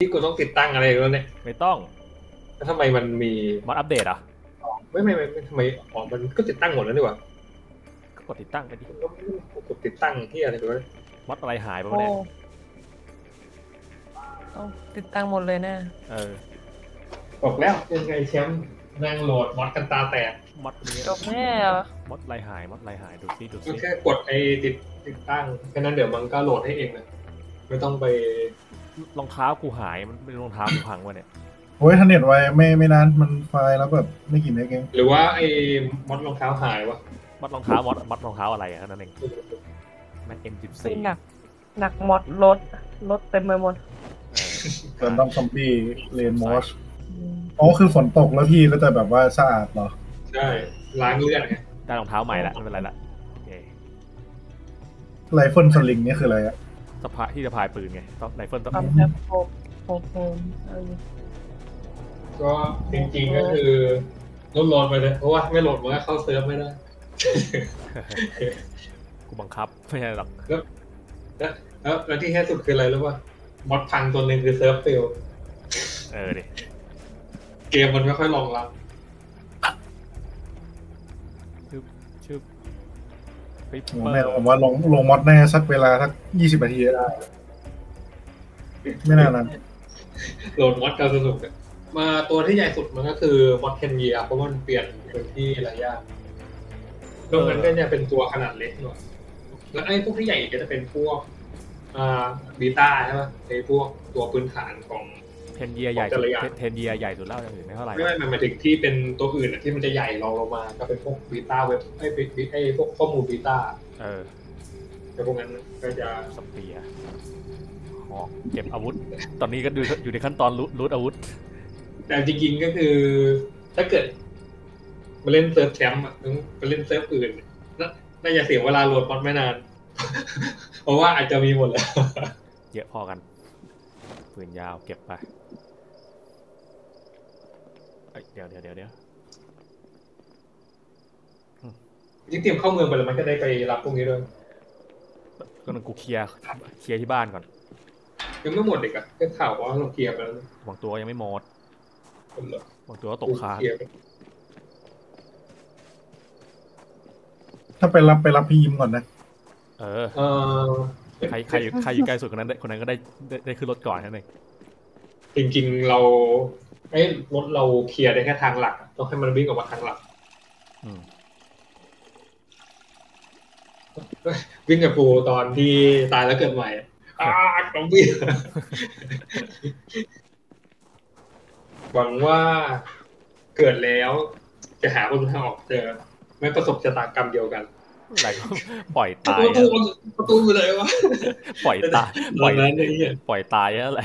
ที่กูต้องติดตั้งอะไรแล้วเนี่ย ไม่ต้อง แล้วทำไมมันมีมอดอัปเดตอะ ไม่ไม่ไม่ไม่ทำไมอ๋อมันก็ติดตั้งหมดแล้วนี่หว่าก็กดติดตั้งไปดิมันก็กดติดตั้งที่อะไรไปวะมอดอะไรหายไปโอ้วะเนี่ยต้องติดตั้งหมดเลยนะเออบอกแล้วเป็นไงแชมป์นั่งโหลดมอดกันตาแตกมอดนี้จบแน่เหรอมอดอะไรหายมอดอะไรหายดูซิดูก็ซิแค่กดไอ้ติดติดตั้งแค่นั้นเดี๋ยวมันก็โหลดให้เองเลยไม่ต้องไป รองเท้ากูหายมันเป็นรองเท้ากูพังวะเนี่ยโอ้ยถ้าเน็ตไวไม่ไม่นานมันไฟล์แล้วแบบไม่กี่เมกเองหรือว่าไอ้มอดรองเท้าหายวะมอดรองเท้ามอดมอดรองเท้าอะไรอะนั่นเองแม็กเอ็มสิบเป็นสี่หนักหนักหมดรถรถเต็มไปหมดเติมต้องซอมบี้เลนมอสอืมอ๋อคือฝนตกแล้วพี่ก็จะแบบว่าสะอาดเหรอ ใช่ล้างเลือดไงได้รองเท้าใหม่ละไม่เป็นไรละโอเค rifle sling นี่คืออะไรอะ สะพายที่จะพายปืนไงต้อง rifle ต้องความแบบโคบโคบโคมเออก็จริงๆก็คือลดโหลดไปเลย เพราะว่าไม่โหลดมันก็เข้าเซิร์ฟไม่ได้ กูบังคับไม่ใช่หรอกแล้วแล้วแล้วที่แค่สุดคืออะไรรู้ป่ะ mod พังตัวหนึ่งคือเซิร์ฟ failเออดิเกมมันไม่ค่อยรองรับ ชื่อชื่อ ปิ๊ปผมเปอแม่ร์ผมว่าลงลงมอดแน่สักเวลาสักยี่สิบนาทีได้ ไม่นานนั้นโหลดมอดกันสนุกอะมาตัวที่ใหญ่สุดมันก็คือมอดเทนเยียเพราะว่ามันเปลี่ยนพื้นที่หลายอย่างตรงนั้นก็จะเป็นตัวขนาดเล็กหน่อยแล้วไอ้พวกที่ใหญ่อีกก็จะเป็นพวกอ่าบีต้าใช่ป่ะไอ้พวกตัวพื้นฐานของ เทนเยียใหญ่สุดแต่ละอย่างเทนเยียใหญ่สุดแล้วอย่างอื่นไม่เท่าไหร่ไม่ไม่มันหมายถึงที่เป็นตัวอื่นอะที่มันจะใหญ่รองลงมา ก็เป็นพวกบีต้าเว็บไอ้บีบีไอ้พวกข้อมูลบีต้าเออแต่พวกนั้นก็จะสเปียร์หอกเก็บอาวุธ ตอนนี้ก็ดูอยู่ในขั้นตอนรูรูดอาวุธ แต่จริงๆก็คือ ถ้าเกิดมาเล่นเซิร์ฟแชมป์อะต้องไปเล่นเซิร์ฟอื่นน่าน่าจะเสียเวลาโหลดมอดไม่นาน เพราะว่าอาจจะมีหมดแล้ว เยอะพอกัน ปืนยาวเก็บไปเอ้ยเดี๋ยวเดี๋ยวเดี๋ยวเดี๋ยวจริงๆเตรียมเข้าเมืองไปแล้วมันก็ได้ไปรับพวกนี้ด้วยก็ต้องกูเคลียร์เคลียร์ที่บ้านก่อนยังไม่หมดเด็กอะแค่ข่าวว่าเราเคลียร์ไปแล้วบางตัวยังไม่หมดคนละบางตัวก็ตกค้างเคลียร์ไปถ้าไปรับไปรับพี่ยิมก่อนนะ เออเออ ใครใครอยู่ใครอยู่ใกล้สุดคนนั้นได้คนนั้นก็ได้ได้ได้ขึ้นรถก่อนนั่นเองจริงๆเราไอ้รถเราเคลียร์ได้แค่ทางหลักอะต้องให้มันวิ่งออกมาทางหลักอืมวิ่งกับปูตอนที่ตายแล้วเกิดใหม่อะอ้าซอมบี้หวังว่าเกิดแล้วจะหาคนทางออกเจอ ไม่ประสบชะตากรรมเดียวกัน อะไรก็ปล่อยประตายตูอะประตูอยู่ไหนวะปล่อยตายตปอล่อนยนั้นไอ้เหี้ยปล่อยตายอะไร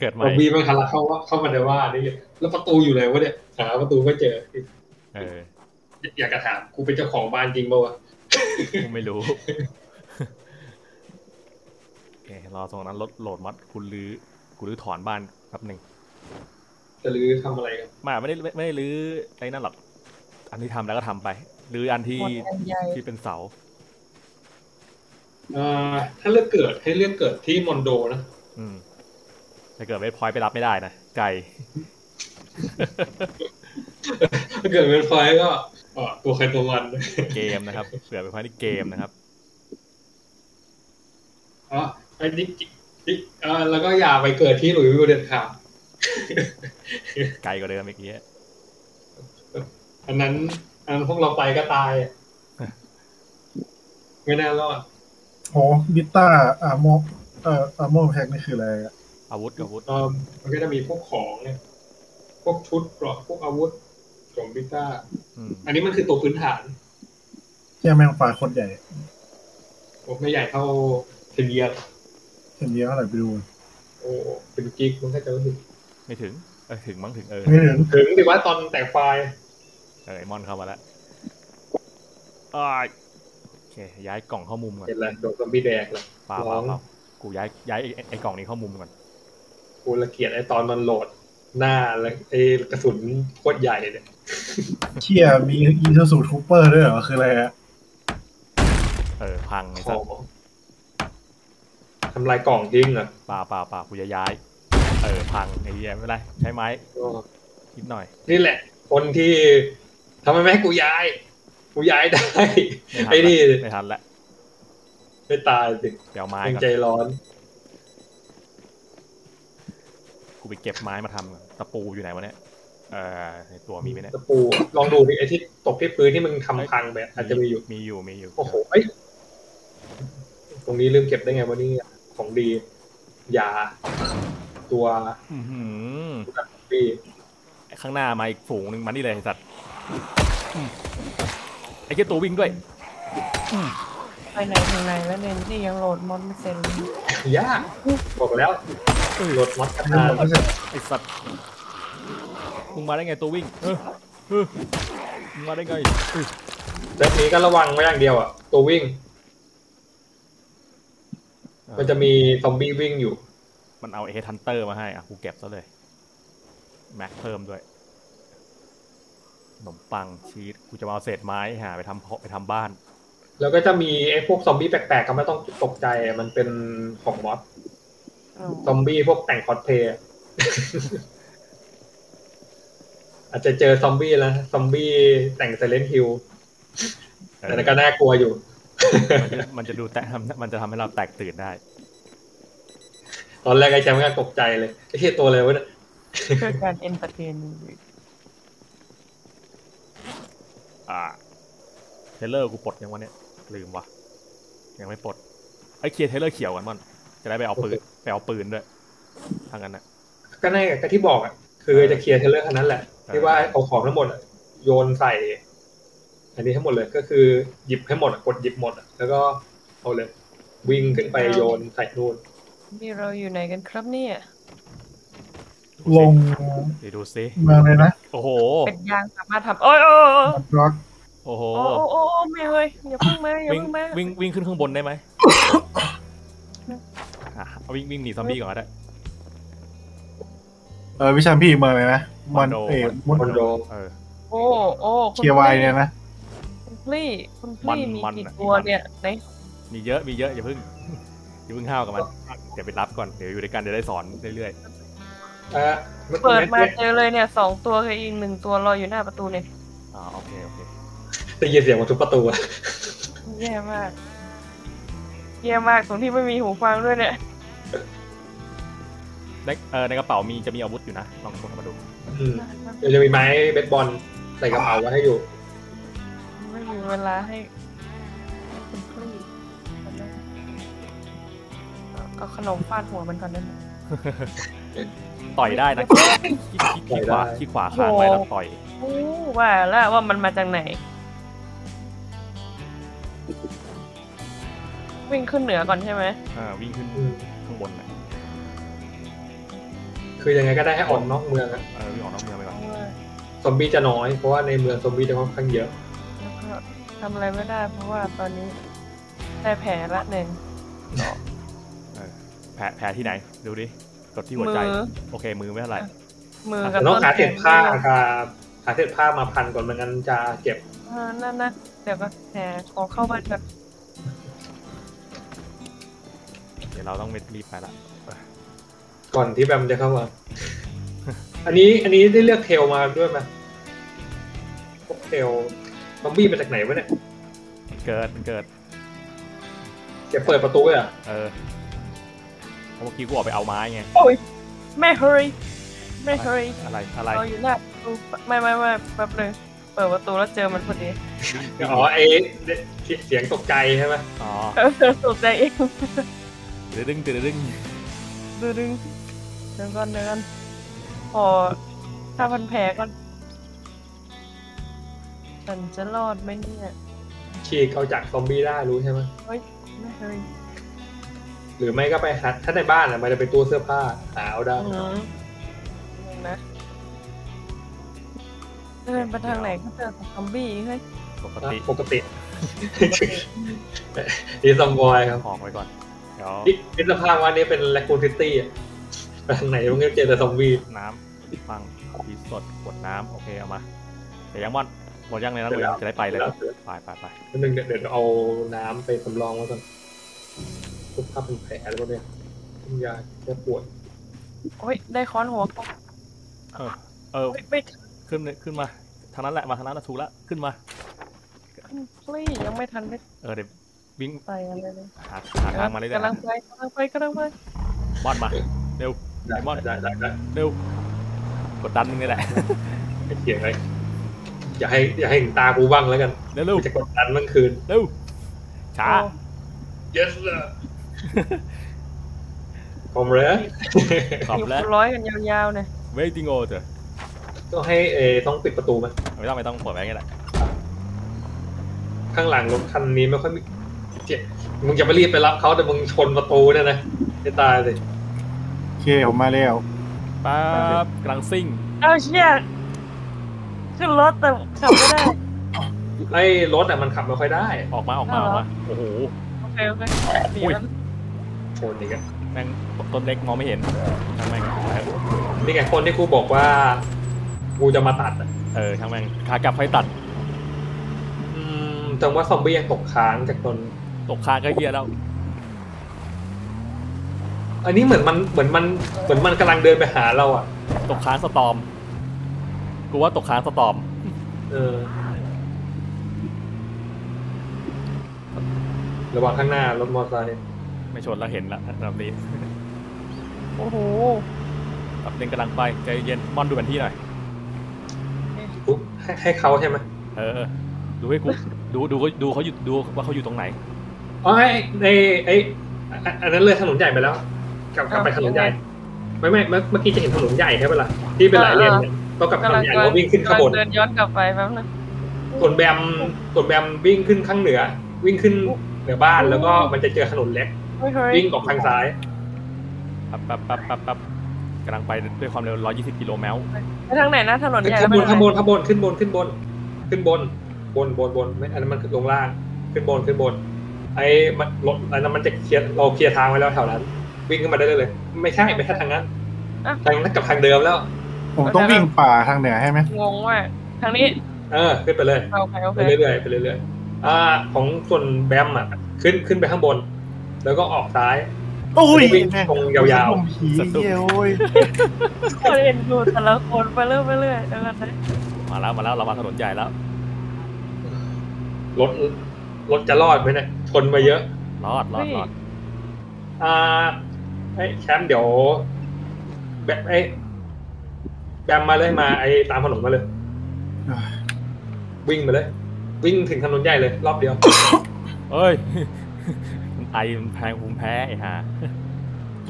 เกิดใหซม่อมบี้มันทะลักเข้าว่าเข้ามาในบ้านนี่แล้วประตูอยู่ไหนวะเนี่ยหาประตูไม่เจอเอออยากจะถามกูเป็นเจ้าของบ้านจริงป่าวะกูไม่รู้โอเครอตรงนั้นรถโหลดมัดกูรื้อกูรื้อถอนบ้านแป๊บหนึ่งจะรื้อทำอะไรกันไมาไม่ได้ไม่ไม่ได้รื้อไอ้นั่นหรอกอันที่ทำแล้วก็ทำไป รื้ออันที่หมดอันใหญ่ที่เป็นเสาเอ่อถ้าเลือกเกิดให้เลือกเกิดที่มอนโดนะอืมถ้าเกิดไม่พอยไปรับไม่ได้นะไกลถ้าเกิดเป็นไฟก็เอ่อตัวใครตัวมันเกมนะครับเผื่อไปพอยที่เกมนะครับอ๋อไอ้นี่นี่เอ่อแล้วก็อย่าไปเกิดที่หลุยส์วิลเด็ดขาดไกลกว่าเดิมเมื่อกี้อันนั้น อันนั้นพวกเราไปก็ตายอะไม่น่ารอดโอ้บิต้าอาโมเอ่ออาโมแพ็กนี่คืออะไรอะอาวุธอาวุธเออมันก็จะมีพวกของเนี่ย พวกชุดเกราะพวกอาวุธของบิต้าอืมอันนี้มันคือตัวพื้นฐานแค่แมงฟ้าโคตรใหญ่ผมไม่ใหญ่เท่าเทนเยียร์เห็นเยอะเท่าไหร่ไปดู โอ้เป็นกิกมันก็จะรู้สึกไม่ถึงเออถึงมั้งถึงเออ ไม่ถึง ถึงสิว่าตอนแต่งไฟล์เออไอมอนเข้ามาแล้วอ้ายโอเคย้ายกล่องเข้ามุมก่อนเห็นแล้วโดนซอมบี้แดกแล้วเปล่าร้เปอล่างเปล่ากูย้ายย้ายไอ้ไอ้กล่องนี้เข้ามุมก่อนกูละเกียดไอ้ตอนมันโหลดหน้าแล้วไอ้กระสุนโคตรใหญ่เนี่ยเชี่ยมีอีซูซูทูเปอร์ด้วยเหรอคืออะไรอะเออพังไอ้ขสัอสงทำลายกล่องทิ้งอะเปล่าเปล่าเปล่ากูจะย้าย เออพังไอ้เหี้ยไม่เป็นไรใช้ไม้ก็นิดหน่อย นี่แหละ คนที่ ทำไมไม่ให้กูย้าย กูย้ายได้ไม่ทันไอ้นี่ละไม่ทันละไม่ตายสิเดี๋ยวไม้ยังก่อนใจร้อน กูไปเก็บไม้มาทำก่อนตะปูอยู่ไหนวะเนี่ยเออในตัวมีไหมเนี่ยตะปู ลองดูดิไอ้ที่ตกที่พื้นที่มึงทำพังแบบอาจจะมีอยู่มีอยู่มีอยู่โอ้โหเอ้ยตรงนี้ลืมเก็บได้ไงวะนี่ของดียาตัวอื้อหือดีไอ้ข้างหน้ามาอีกฝูงหนึ่งมานี่เลยไอ้สัตว์อืม ไอ้เจ้าตัววิ่งด้วย ไปไหนถึงไหนแล้วเนี่ยนี่ยังโหลดมอนไม่เสร็จเลยยากบอกแล้วรถมอสกระไม่ทาหมดแล้วเสร็จไอ้สัตว์มึงมาได้ไงตัววิ่งเออเออมึงมาได้ไงเออเซตนี้ก็ระวังไว้อย่างเดียวอะ ตัววิ่ง มันจะมีซอมบี้วิ่งอยู่ มันเอาเอทันเตอร์มาให้อะกูเก็บซะเลย แม็กเพิ่มด้วย ขนมปังชีสกูจะมาเอาเศษไม้หาไปทำเพาะไปทำบ้าน แล้วก็จะมีไอ้พวกซอมบี้แปลกๆก็ไม่ต้องตกใจมันเป็นของ mod อ้าวซอมบี้พวกแต่งคอสเพลย์อาจจะเจอซอมบี้แล้วซอมบี้แต่ง Silent Hill เออแต่นั่นก็น่ากลัวอยู่ มันจะมันจะดูแตะมันจะทำให้เราแตกตื่นได้ ตอนแรกไอ้แชมป์ก็ตกใจเลยไอ้เหี้ยตัวอะไรวะเนี่ยเพื่อการ entertain อ่า trailer กูปลดยังวะเนี่ยลืมวะยังไม่ปลดไอ้ยเคลียร์ trailer เขียวกันมันจะได้ไปเอาปืนไปเอาปืนด้วยทางนั้นนะก็แน่ก็ที่บอกอะคือจะเคลียร์ trailer คันนั้นแหละที่ว่าเอาของทั้งหมดอะโยนใส่ อันนี้ทั้งหมดเลยก็คือหยิบให้หมดอะกดหยิบหมดอะแล้วก็เอาเลย วิ่งขึ้นไปโยนใส่นู่นนี่เราอยู่ไหนกันครับเนี่ย ลงเดี๋ยวดูซิเมืองเลยนะโอ้โหเป็ดยางสามารถทำโอ้ยโอ้ยโอ้ยบัตร็อกโอ้โหโอ้ยโอ้ยโอ้ยโอ้ยไม่เฮ้ยอย่าเพิ่งมาอย่าวิ่งเพิ่งมาวิ่งวิ่งขึ้นข้างบนได้ไหมอะเอาวิ่งวิ่งหนีซอมบี้ก่อนก็ได้เออวิชาพี่เมืองเลยนะมันคอนโดเอมอนคอนโดเออโอ้โอ้ณเคียร์ไวายเนี่ยนะคุณพลี่คุณพลี่มันมีมันกี่อะตัวมันเนี่ยไหนมีเยอะมีเยอะอย่าเพิ่งอย่าเพิ่งห้าวกับมันเดี๋ยวไปรับก่อนเดี๋ยวอยู่ด้วยกันเดี๋ยวได้สอนเรื่อยเออเมื่อเปิดมากี้เจอเลยเนี่ยสองตัวกับอีกหนึ่งตัวรออยู่หน้าประตูเนี่ยๆอ่าโอเคโอเคได้ยินเสียงของทุกประตูอะแย่มากแย่มากตรงที่ไม่มีหูฟังด้วยเนี่ยในเออในกระเป๋ามีจะมีอาวุธอยู่นะลองกดเข้ามาดูอืมเดี๋ยวจะมีไม้เบสบอลใส่กระเป๋าไว้ให้อยู่ ไม่มีเวลาให้คุณพลี่เอาขนมฟาดหัวมันก่อนได้ไหม ต่อยได้นะขี้ขี้ขี้ขวาขี้ขวาค้างไว้แล้วต่อยโอ้ว่าแล้วว่ามันมาจากไหน วิ่งขึ้นเหนือก่อนใช่ไหมอ่าวิ่งขึ้นอืมข้างบนนะคือยังไงก็ได้ให้ออกนอกเมืองอะเออวิ่งออกนอกเมืองไปก่อนซอมบี้จะน้อยเพราะว่าในเมืองซอมบี้จะค่อนข้างเยอะแล้วก็ทำอะไรไม่ได้ เพราะว่าตอนนี้ได้แผลละหนึ่งแผลแผลที่ไหนดูดิ กดที่หัวใจ มือ โอเค มือไม่เท่าไหร่ มือแต่กับต้องต้นหาแขเศษนผ้ากับหาเศษผ้ามาพันก่อนไม่งั้นจะเจ็บอ่านั่นนะเดี๋ยวก็แผลขอเข้าบ้านก่อนเดี๋ยวเราต้องรีบไปละก่อนที่แบมจะเข้ามา อันนี้อันนี้ได้เลือกเทลมาด้วยไหมพวกเทลซอมบี้มาจากไหนวะเนี่ยเกิดมันเกิด จะเปิดประตูเลยเหรอะ เออเพราะ เมื่อกี้กูออกไปเอาไม้ไง โอ้ยแม่เฮ้ยแม่เฮ้ยอะไรอะไรเราอยู่หน้าประตูไม่ไม่ไม่แป๊บเลยเปิดประตูแล้วเจอมันพอดีอ๋อไอเสียงตกใจใช่ไหมอ๋อเออตกใจเองเดือดึงเดือดึงดูดึงเดินก่อนเดินก่อนพอถ้าพันแผลก่อนฉันจะรอดไหมเนี่ยฉีกเอาจากซอมบี้ได้รู้ใช่ไหมแม่เฮ้ย หรือไม่ก็ไปหัดถ้าในบ้านอะ มันจะเป็นตู้เสื้อผ้าหาเอาได้อืมนึงนะเดินไปทางไหนก็เจอแต่ซอมบี้เฮ้ยปกติปกตินี่ซอมบอยครับออกไปก่อนเดี๋ยวนี่คิดสภาพว่านี่เป็นแลคูนซิตี้อะไปทางไหนมันก็เจอแต่ซอมบี้น้ำฟังพีสดขวดน้ำโอเคเอามาเดี๋ยวยังวันหมดยังเลยนะเลยจะได้ไปเลยไปไปไปนิดนึงเดี๋ยวเดี๋ยวเอาน้ำไปสำรองไว้ก่อน ทุกภาพเป็นแผลแล้วเนี่ยยาแก้ปวดโอ้ยได้ค้อนหัวกบเออเออเฮ้ยไม่ขึ้นเลยขึ้นมาทางนั้นแหละมาทางนั้นนะถูกละขึ้นมาเฮ้ยยังไม่ทันได้เออเดี๋ยววิ่งไปอะไรเลยหาหาทางมาเรื่อยกำลังไปกำลังไปกำลังไปๆบอลมาเร็วได้ไอ้มอนได้ได้ได้เร็วกดดันมึงนี่แหละไม่เถียงเลยอย่าให้อย่าให้ถึงตากูบ้างแล้วกันเร็วเร็วกูจะกดดันเมื่อคืนเร็วช้า yes sir ผมเลยขอบอยู่แล้วร้อยกันยาวๆเนี่ย waiting order ต้องให้เอต้องปิดประตูไหมไม่ต้องไม่ต้องเปิดไว้ก็ได้ข้างหลังรถคันนี้ไม่ค่อยมีเจ็บมึงจะไปรีบไปรับเขาแต่มึงชนประตูเนี่ยนะจะตายเลยโอเคผมมาแล้วป๊าบกำลังซิ่งเอาเชี่ยขึ้นรถแต่ขับไม่ได้ไอ้รถอะมันขับไม่ค่อยได้ ออกมาออกมาออกมาโอ้โหโอเคโอเคหนีอุ้ยแล้ว ชนอีกอะแม่งต้นเล็กมองไม่เห็นช่างแม่งนี่ไงคนที่กูบอกว่า กูจะมาตัดอะเออช่างแม่งขากลับค่อยตัด อืมจังว่าซอมบี้ยังตกค้างจากตนตกค้างก็เฮียแล้ว อันนี้เหมือนมันเหมือนมันเหมือนมันกำลังเดินไปหาเราอะตกค้างสตอม กูว่าตกค้างสตอม เออ ระวังข้างหน้ารถมอเตอร์ไซค์ ไม่ชนแล้วเห็นแล้วแบบนี้โอ้โหแบบนึงกำลังไปใจเย็นมอนดูแผนที่หน่อยปุ๊บให้ให้เขาใช่ไหมเออ ดูให้กูดูดูดูเขาอยู่ดูว่าเขาอยู่ตรงไหนอ๋อไอ้ไอ้ไอ้อันอันนั้นเลยถนนใหญ่ไปแล้ว กลับกลับไปถนนใหญ่ไม่ไม่เมื่อเมื่อกี้จะเห็นถนนใหญ่ใช่ปะล่ะที่เป็นหลายเลนเนี่ยต้องกลับถนนใหญ่แล้ววิ่งขึ้นข้างบนเดินย้อนกลับไปแป๊บนึงส่วนแบมส่วนแบมวิ่งขึ้นข้างเหนือ วิ่งขึ้นเหนือบ้านแล้วก็มันจะเจอถนนเล็ก เฮ้ยเฮ้ยวิ่งออกทางซ้ายปั๊บปั๊บปั๊บปั๊บปั๊บกำลังไปด้วยความเร็ว 120 กิโลเมตรไปทางไหนนะถนนใหญ่ขึ้นบนแล้วข้างไปบนข้างบนขึ้นบนขึ้นบน ขึ้นบน บนบนบนไม่อันนั้นมันลงล่าง ขึ้นบนขึ้นบน ไอ้มันรถอันนั้นมันจะเคลียร์เราเคลียร์ทางไว้แล้วแถวนั้น วิ่งขึ้นมาได้เลยเลยไม่ใช่ไม่ใช่ทางนั้นทางนั้นกับทางเดิมแล้ว ผมต้องวิ่งป่าทางเหนือให้ไหมงงว่ากทางนี้ เออขึ้นไปเลยโอเคโอไปเคเรื่อยๆไปเรื่อยๆอ่า ของส่วนแบมอะขึ้นขึ้นไปข้างบน แล้วก็ออกซ้ายโอ้ยวิ่งตรงยาวๆผมผีเหี้ยโอ้ยคนเอ็นดูแต่ละคนไปเรื่อยไปเรื่อยเดี๋ยวกันนะมาแล้วมาแล้วเรามาถนนใหญ่แล้วรถรถจะรอดไหมเนี่ยชนมาเยอะ รอดรอดรอดอ่าไอ้แชมป์เดี๋ยวแบบไอ้แบมมาเลยมาไอ้ตามถนนมาเลย วิ่งมาเลย วิ่งถึงถนนใหญ่เลย รอบเดียวเอ้ยมัน ไอมันแพ้ภูมิแพ้ไอ้ห่า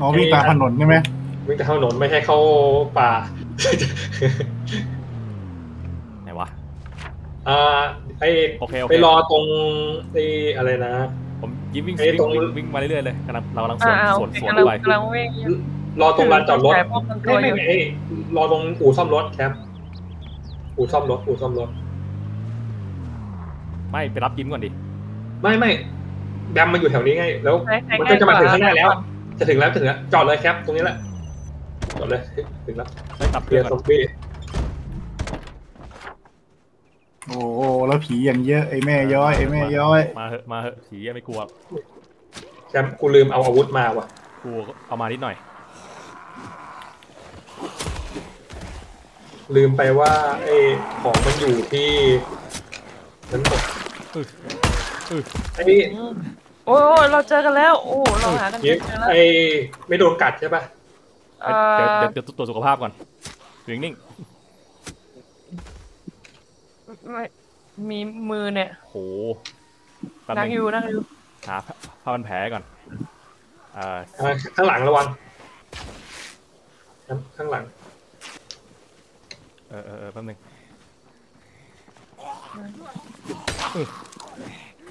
อ๋อวิ่งตามถนนใช่ไหมวิ่งตามถนนไม่ให้เข้าป่าไหนวะอ่าไอ้โอเคโอไปเครอตรงไอ้อะไรนะ ผมยิ้มวิ่งไอ้วิ่งตรงวิ่งวิ่งมาเรื่อยๆเลยกำลังเรากำลังสอ่าวนอ่าสโอวนเคสวนกำลังไปกำลังวิ่งอยู่รอตรงลานจอดรถถ่ายป้องกันตัวไม่อไม่ยู่ไม่เอ้ยรอตรงอู่ซ่อมรถแคมป์อู่ซ่อมรถอู่ซ่อมรถไม่ไปรับยิ้มก่อนดิ ไม่ไม่ แบมมันอยู่แถวนี้ไง แล้วใครใครมันก็จะมาถึงใกล้ข้างหน้าแล้วกว่าจะถึงแล้ว จะถึงแล้วจอดเลยแคปตรงนี้แหละจอดเลยถึงแล้วไม่ตับเคเคลีลียยร์ร์ซก่ออนมบี้โอ้โหแล้วผีอย่างเยอะไอ้แม่ย้อยไอ้แม่ย้อย มาเหอะมาเหอะผีไม่กลัวแคมป์กูลืมเอาอาวุธมาว่ะ กูเอามานิดหน่อย ลืมไปว่าไอ้ของมันอยู่ที่นั้นหมดอึอึไอ้ อืมโอ้ยโอ้ยเราเจอกันแล้ว โอ้เราหากันเจยิอกันแล้วไอ้ไม่โดนกัดใช่ปะเอ่เดี๋ยวอเดี๋ยวเดี๋ยวตรวจสุขภาพก่อนอยู่นิ่งไม่มีมือเนี่ยๆโหแป๊บนั่งนึงอยู่นั่งอยู่หาผ้าผ้าพันแผลก่อนเอ่ออ่าข้างหลังระวังข้างหลัง เออเออเออแป๊บนึง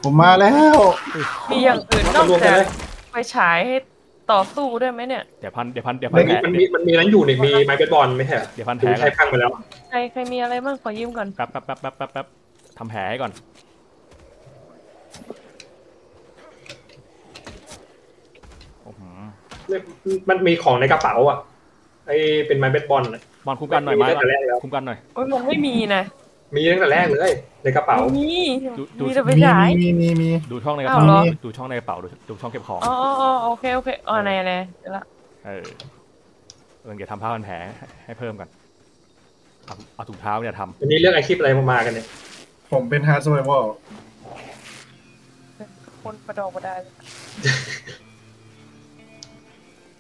ผมมาแล้วมีอย่างอื่นนก็อกรวมกัจานกเลยไปฉายให้ต่อสู้ด้วยไหมเนี่ย เดี๋ยวพันเดี๋ยวพันเดี๋ยวพัมันนแผมีลมันมีมันมีนั้นอยู่นี่มีไม้เบสบอลไม่ใช่เหรอเดี๋ยวพันแผถึลงก่ใช้อนพังไปแล้วใครใครมีอะไรบ้างขอยืมก่อนแป๊บแป๊บแป๊บแป๊บแป๊บแป๊บทำแผลให้ก่อนโอ้โหมันมีของในกระเป๋าอะไอ้เป็นไม้เบสบอลน่ะบอลคุ้มกันหน่อยไม้ตั้งก่อนแต่แรกแล้วคุ้มกันหน่อยโอ้ยมันไม่มีนะ มีตั้งแต่แรกเลยในกระเป๋าไม่มีดูดู มีแต่ไปมีฉาย มีมีมีดูช่องในกระอ้าวเป๋าเหรอ ดูช่องในกระเป๋าดูดูช่องเก็บของอ๋ออ๋ออ๋อโอเค โอเคอ๋อไหนไหนเดี๋ยวละเออเอมึงเดี๋ยวทำผ้าพันแผลให้ให้เพิ่มก่อนเอาเอาถุงเท้าเนี่ยทวันนี้เรื่องอาชีพอะไรมามากันเนี่ยผมเป็นฮาร์ด u r v i v a l คนประดอกประดาเลยำ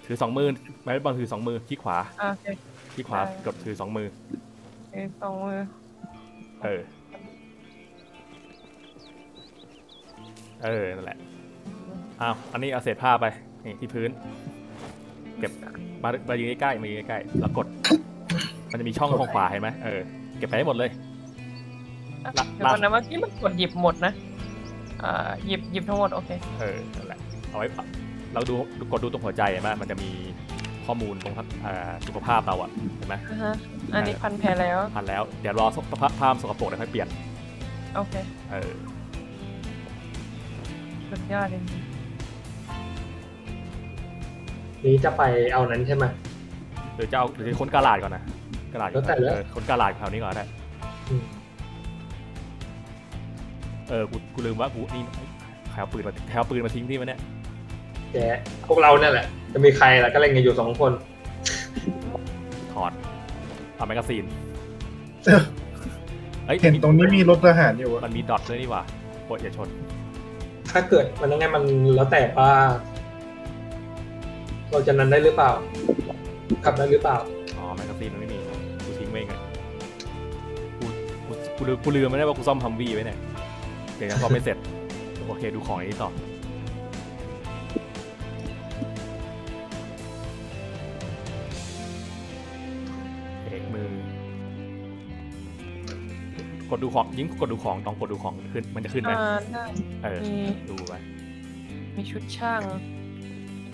ถือสองมือไม้บอลถือสองมือที่ขวาอะโอเคที่ขวาได้กดถือสองมือเออสองมือ เออ เออ นั่นแหละ อ้าว อันนี้เอาเศษผ้าไป นี่ที่พื้น เก็บ มา มายืนใกล้ๆ มายืนใกล้ๆ แล้วกด มันจะมีช่องทางขวาเห็นไหมเออ เก็บไปให้หมดเลยอะละเดี๋ยวก่อนนะเมื่อกี้มันกดหยิบหมดนะอ่าหยิบหยิบทั้งหมดโอเค เออ นั่นแหละ เอาไว้ เราดู กดดูตรงหัวใจเห็นไหมมันจะมี ข้อมูลตรงทักอ่าสุขภาพเราอะเห็นไหมอ่าฮะอันนี้พันแผลแล้วผ่านแล้ว เดี๋ยวรอสภาพภาพสกปรกเดี๋ยวค่อยเปลี่ยน โอเค เออ สุดยอดเลยนี้จะไปเอานั้นใช่ไหมหรือจะเอาหรือจะค้นกาลาดก่อนนะกาลาดก่อนแล้วแต่เลยเออค้นกาลาดแถวนี้ก่อนได้อืมเออกูกูลืมว่ากูนี่ใครเอาปืนมาใครเอาปืนมาทิ้งที่มันเนี่ย แกพวกเราเนี่ยแหละ จะมีใครล่ะก็เล่นกันอยู่สองคนถอดเอา magazine เอ้อเอ้ยเห็นตรงนี้มีรถทหารอยู่อะมันมีดอทด้วยนี่หว่าโคตรอย่าชน ถ้าเกิดมันยังไงมันแล้วแต่ว่าเราจะนั้นได้หรือเปล่า ขับได้หรือเปล่า อ๋อ magazine มันไม่มีกูทิ้งไว้ไงกูกูกูลืมกูลืมไม่ได้ว่ากูซ่อมฮัมวี่ไว้เนี่ยเดี๋ยวยังซ่อมไม่เสร็จ โอเคดูของอันนี้ต่อ ดดูของยิ่งกดดูของต้องกดดูของขึ้นมันจะขึ้นไหมอ่าได้ เออ มี ดูไปมีชุดช่าง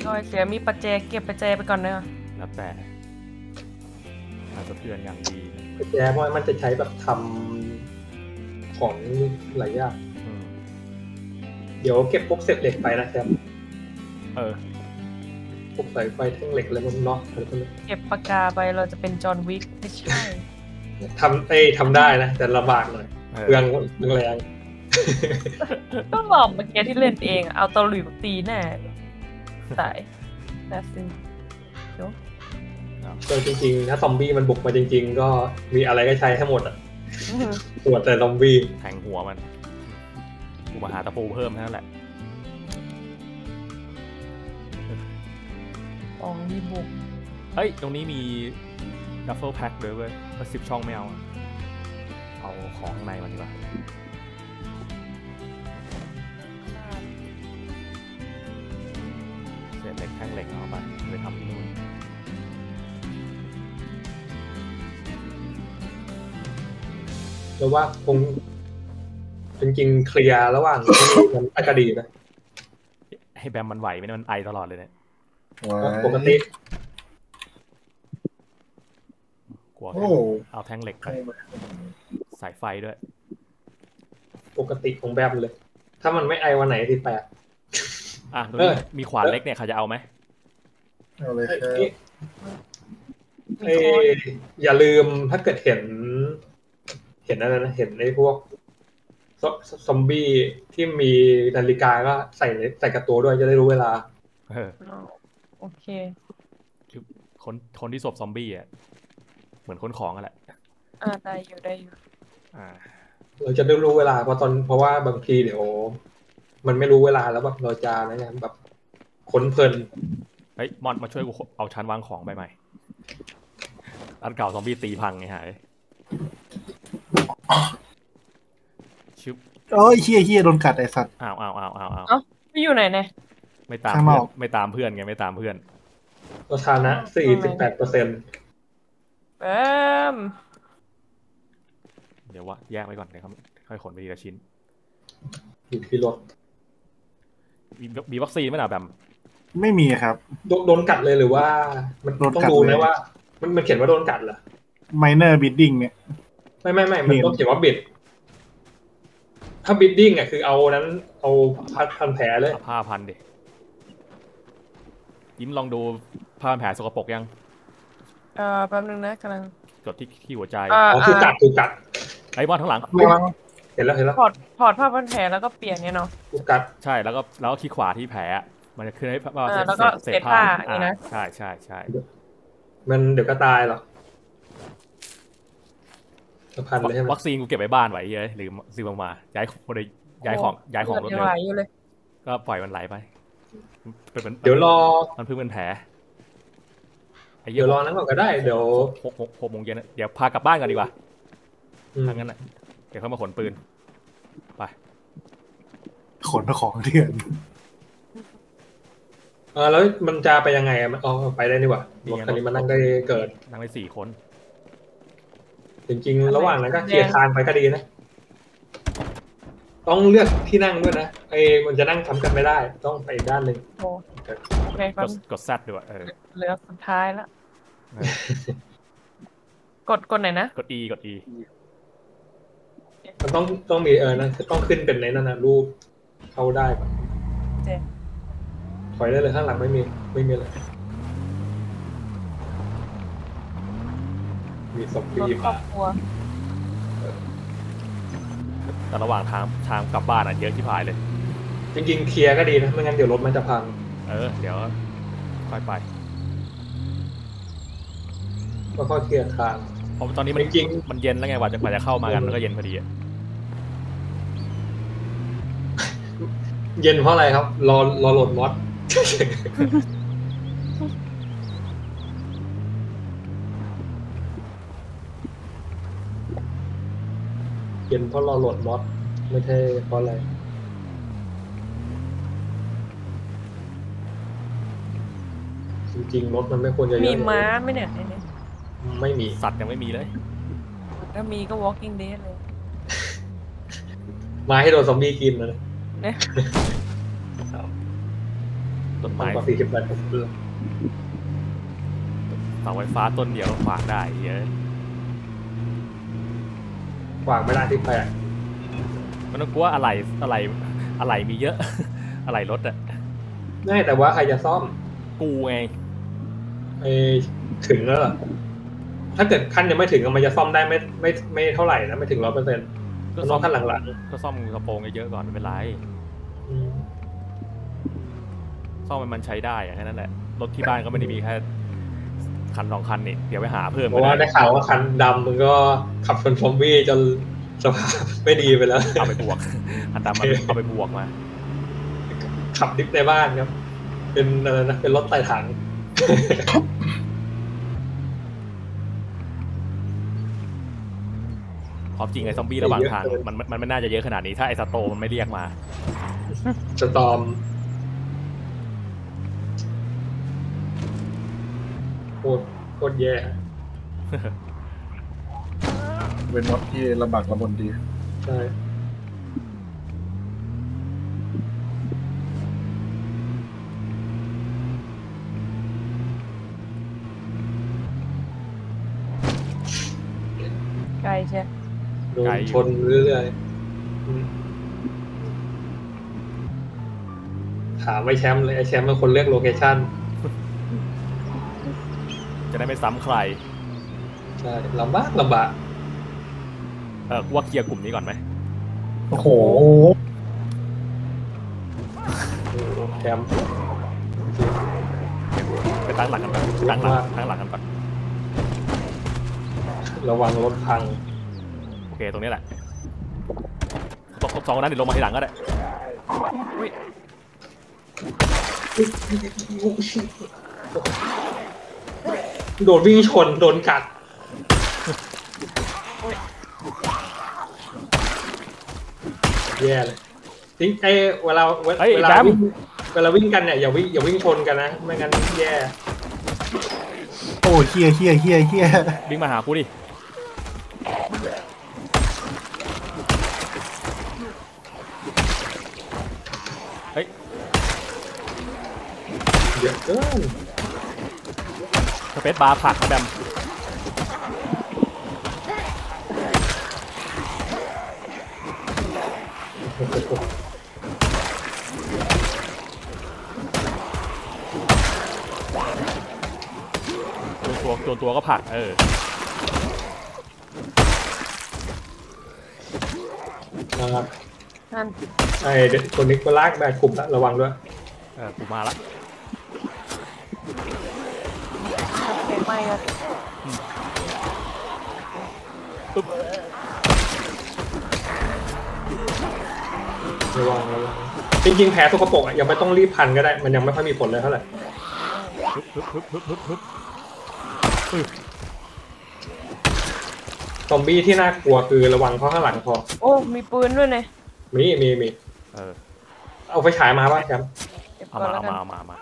รอยเสียมีประแจเก็บประแจไปก่อนเนอะแล้วแต่อาสะเทือนอย่างดีแกเพราะมันจะใช้แบบทำของหลายอย่างอืมเดี๋ยวเก็บพวกเศษเหล็กไปนะครับเออ พวกสายไฟแท่งเหล็กอะไรพวกนี้เนาะอะไรพวกนี้เก็บปากกาไปเราจะเป็นจอห์นวิกไม่ใช่ ทำเอ้ยทำได้นะ แต่ลำบากหน่อยเออเปลืองเปลืองแรงก็หลอกเมื่อกี้ที่เล่นเองอะเอาตะหลิวตีแน่ตายแต่สิเดี๋ยวโดยจริงๆ ถ้าซอมบี้มันบุกมาจริง ๆ ก็มีอะไรก็ใช้ให้หมดอะอื้อหือปวดแต่ซอมบี้แทงหัวมันกูมาหาตะปูเพิ่มเท่านั้นแหละของดีบุกเฮ้ย ตรงนี้มี duffel bag ด้วยเว้ยมาสิบช่องไม่เอาอะเอาของข้างในมันดีกว่าเศษเหล็กแท่งเหล็กเอาไปไปทำที่นู่นแล้วว่าคงจริงๆเคลียร์ระหว่างที่มันอาจจะดีนะให้แบมมันไหวไหมเนี่ยมันไอตลอดเลยเนี่ยว้ายปกติ กลัวโอ้เอาแท่งเหล็กไปสายไฟด้วย ปกติของแบบเลย ถ้ามันไม่ไอวันไหนที่แปลกอะตรงเอนี้อมีขวานเล็กเนี่ยใครจะเอาไหมเอาเลยครับเอ้ยมีเอ้โค้ดยอย่าลืมถ้าเกิดเห็น เห็นอะไรนะเห็นไอ้พวกซซซอมบี้ที่มีนาฬิกาก็ใส่ในใส่กับตัวด้วยจะได้รู้เวลาเอออ๋อโอเค คือคนคนที่ศพซอมบี้อะ เหมือนคนของกันแหละอ่าได้อยู่ได้อยู่อ่า เราจะได้รู้เวลาเพราะตอนเพราะว่าบางทีเดี๋ยวมันไม่รู้เวลาแล้วแบบเราจะนะเนี่ยแบบค้นเพลินเฮ้ยมอนมาช่วยกูเอาชั้นวางของไปใหม่อันเก่าซอมบี้ตีพังไงหายชึบโอ้ยเฮียเฮียโดนกัดไอสัตว์อ้าวอ้าวอ้าวอ้าวอ้าวเอ้าไม่อยู่ไหนเนี่ยไม่ตามข้างนเพื่ออนกไม่ตามเพื่อนไงไม่ตามเพื่อนสถานะสี่สิบแปดเปอร์เซ็นต์ แบมเดี๋ยวว่าแยกไว้ก่อนเดี๋ยวเขาค่อยขนไปทีละชิ้นอยู่ที่รถมีมีวัคซีนไหมนะแบบไม่มีครับ โดโดนกัดเลยหรือว่า มันโดนต้องกัดดูเลนะยว่า มันมันเขียนว่าโดนกัดเหรอ minor bleeding เนี่ย ไม่ไม่ไม่มันมีต้องเขียนว่า bit ถ้า bleeding อะคือเอานั้น เอาพันพันแผลเลย เอาผ้าพันดิยิ้มลองดูผ้าพันแผลสกปรกยัง เอ่อแป๊บนึงนะกำลัง กดที่ที่หัวใจอ่าอ๋อคือกัดคือกัดไอ้มอนข้างหลัง เห็นแล้วเห็นแล้วถอดถอดผ้าพันแผลแล้วก็เปลี่ยนเนี่ยเนาะคือกัดใช่แล้วก็แล้วก็คลิกขวาที่แผลอะมันจะขึ้นให้ว่าอ่าเศษแล้วก็เศษเศษผ้าอ่านี่นะ ใช่ใช่ใช่มันเดี๋ยวก็ตายหรอกจะพันเลยใช่ไหมวัคซีนกูเก็บไว้บ้านไว้เยอะหรือซื้อมาย้ายคนเลยย้ายของย้ายของรถเลืเร็อวดยังไหลอยู่เลยก็ปล่อยมันไหลไปเป็นเป็นเดี๋ยวรอมันเพิ่งเป็นแผลไอ้ เหี้เดี๋ยยวรอนั้นก่อนก็ได้เดี๋ยวหกหกหกโมงเย็นอะเดี๋ยวพากลับบ้านกันดีกว่าอืมทางนั้นน่ะเดี๋ยวเข้ามาขนปืนไปขนของเถื่อนเออแล้วมันจะไปยังไงอะมันอ๋อไปได้นี่หว่ารถคันนี้มันนั่งได้เกิดนั่งไปสี่คนจริงๆ ระหว่างนั้นก็เคลียร์ทางไปก็ดีนะ ต้องเลือกที่นั่งด้วยนะไอ้มันจะนั่งทำกันไม่ได้ ต้องไปอีกด้านหนึ่งโอ้โอเคกฟังดกดแซดด้วยเออเหลือสุดท้ายแล้วเออ กดกดไหนนะ กด E กด E มันต้องต้องมีเออนะต้องขึ้นเป็นในนั้นนะรูปเข้าได้ก่อนเจถอยได้เลยข้างหลังไม่มีไม่มีอะไรมีซอมรถบี้ครอมาบครัวแต่ระหว่างทางทางกลับบ้านอะเยอะที่ผายเลย จริงๆเคลียร์ก็ดีนะไม่งั้นเดี๋ยวรถมันจะพัง เออ เดี๋ยวค่อยไป ก็ค่อยเคลียร์ทาง เพราะตอนนี้มันจริง มันเย็นแล้วไงกว่าจะกว่าจะเข้ามากันมันก็เย็นพอดีอะเย็นเพราะอะไรครับ รอรอโหลดมอด เย็นเพราะรอโหลดมอด ไม่ใช่เพราะอะไร จริงๆรถมันไม่ควรจะเยอะมีม้าไหมเนี่ยในนี้ ไม่มี สัตว์ยังไม่มีเลย ถ้ามีก็ walking dead เลยมาให้โดนซอมบี้กินนะเนี่ยต้นมากไม้กว่าสี่สิบแปดผมเลือกเสาไฟฟ้าต้นเดียวขวางได้เยอะวางไม่ได้ที่แปดมันต้องกลัวอะไรอะไรอะไรมีเยอะ อะไรรถอะง่ายแต่ว่าใครจะซ่อม กูไงไอ้ถึงแล้วเหรอ ถ้าเกิดขั้นยังไม่ถึงอะมันจะซ่อมได้ไม่ไม่ไม่เท่าไหร่นะไม่ถึงร้อยเปอร์เซ็นต์ก็มันซ่ต้ออมงขั้นหลังก็ซ่อมกระโปรงเยอะๆก่อนไม่เป็นไรๆอืมซ่อมให้มันใช้ได้อะแค่นั้นแหละรถที่บ้านก็ไม่ได้มีแค่คันสองคันนี่เดี๋ยวไปหาเพิ่มเพราะว่าได้ข่าวว่าคันดำมันก็ขับชนซอมบี้จนสภาพไม่ดีไปแล้วเอาไปบวกคันดำมันเอาไปบวกมาขับดิฟในบ้านครับ เป็นอะไรนะเป็นรถไต่ถัง ความจริงไอ้ซอมบี้ระหว่างทางมันมันมันไม่น่าจะเยอะขนาดนี้ถ้าไอ้สโตมันไม่เรียกมา สตอม โคตรโคตรแย่ เป็นมดที่ลำบากลำบนดี ใช่ ไกลใช่ โดนชนเรื่อยๆอืมถามไอ้แชมป์เลยไอ้แชมป์เป็นคนเลือกโลเคชั่นจะได้ไม่ซ้ำใครใช่ลำบากลำบากเออกูว่าเคลียร์กลุ่มนี้ก่อนไหมโอ้โหโอ้โหแชมป์ไปตั้งหลักกันก่อนไปตั้งหลักว่าตั้งหลักกันก่อนระวังรถพังโอ เคตรงนี้แหละตกสองคนนั้นเดี๋ยวลงมาทีหลังก็ได้โดนวิ่งชน โดนกัด แย่เลยจริงไอ้เวลาเวเฮ้ยเวลาแบม วิ่งเวลาวิ่งกันเนี่ยอย่าวิ่งอย่าวิ่งชนกันนะไม่งั้นแย่โอ้เฮียเฮียเฮียเฮีย วิ่งมาหากูดิ เฮ้ย เยอะเกินสเปซบาร์ผลักนะแบมตัวตัวตัวตัวก็ผลักเออนะครับนั่นไอ้เด็กคนนี้ก็ลากแบกกลุ่มละระวังด้วย เออกูมาละ ไม่อะปึ๊บระวังระวังจริงๆแผลสกปรกอะยังไม่ต้องรีบพันก็ได้ มันยังไม่ค่อยมีผลเลยเท่าไหร่ฮึบฮึบฮึบฮึบฮึบฮึบปึ๊บซอมบี้ที่น่ากลัวคือระวังเขาข้างหลังพอ โอ้ มีปืนด้วยเนี่ยมีมีมีเออเอาไฟฉายมาป่ะแชมป์เก็บเอาก่อนมาแล้วเอากันมาเอามาเอามา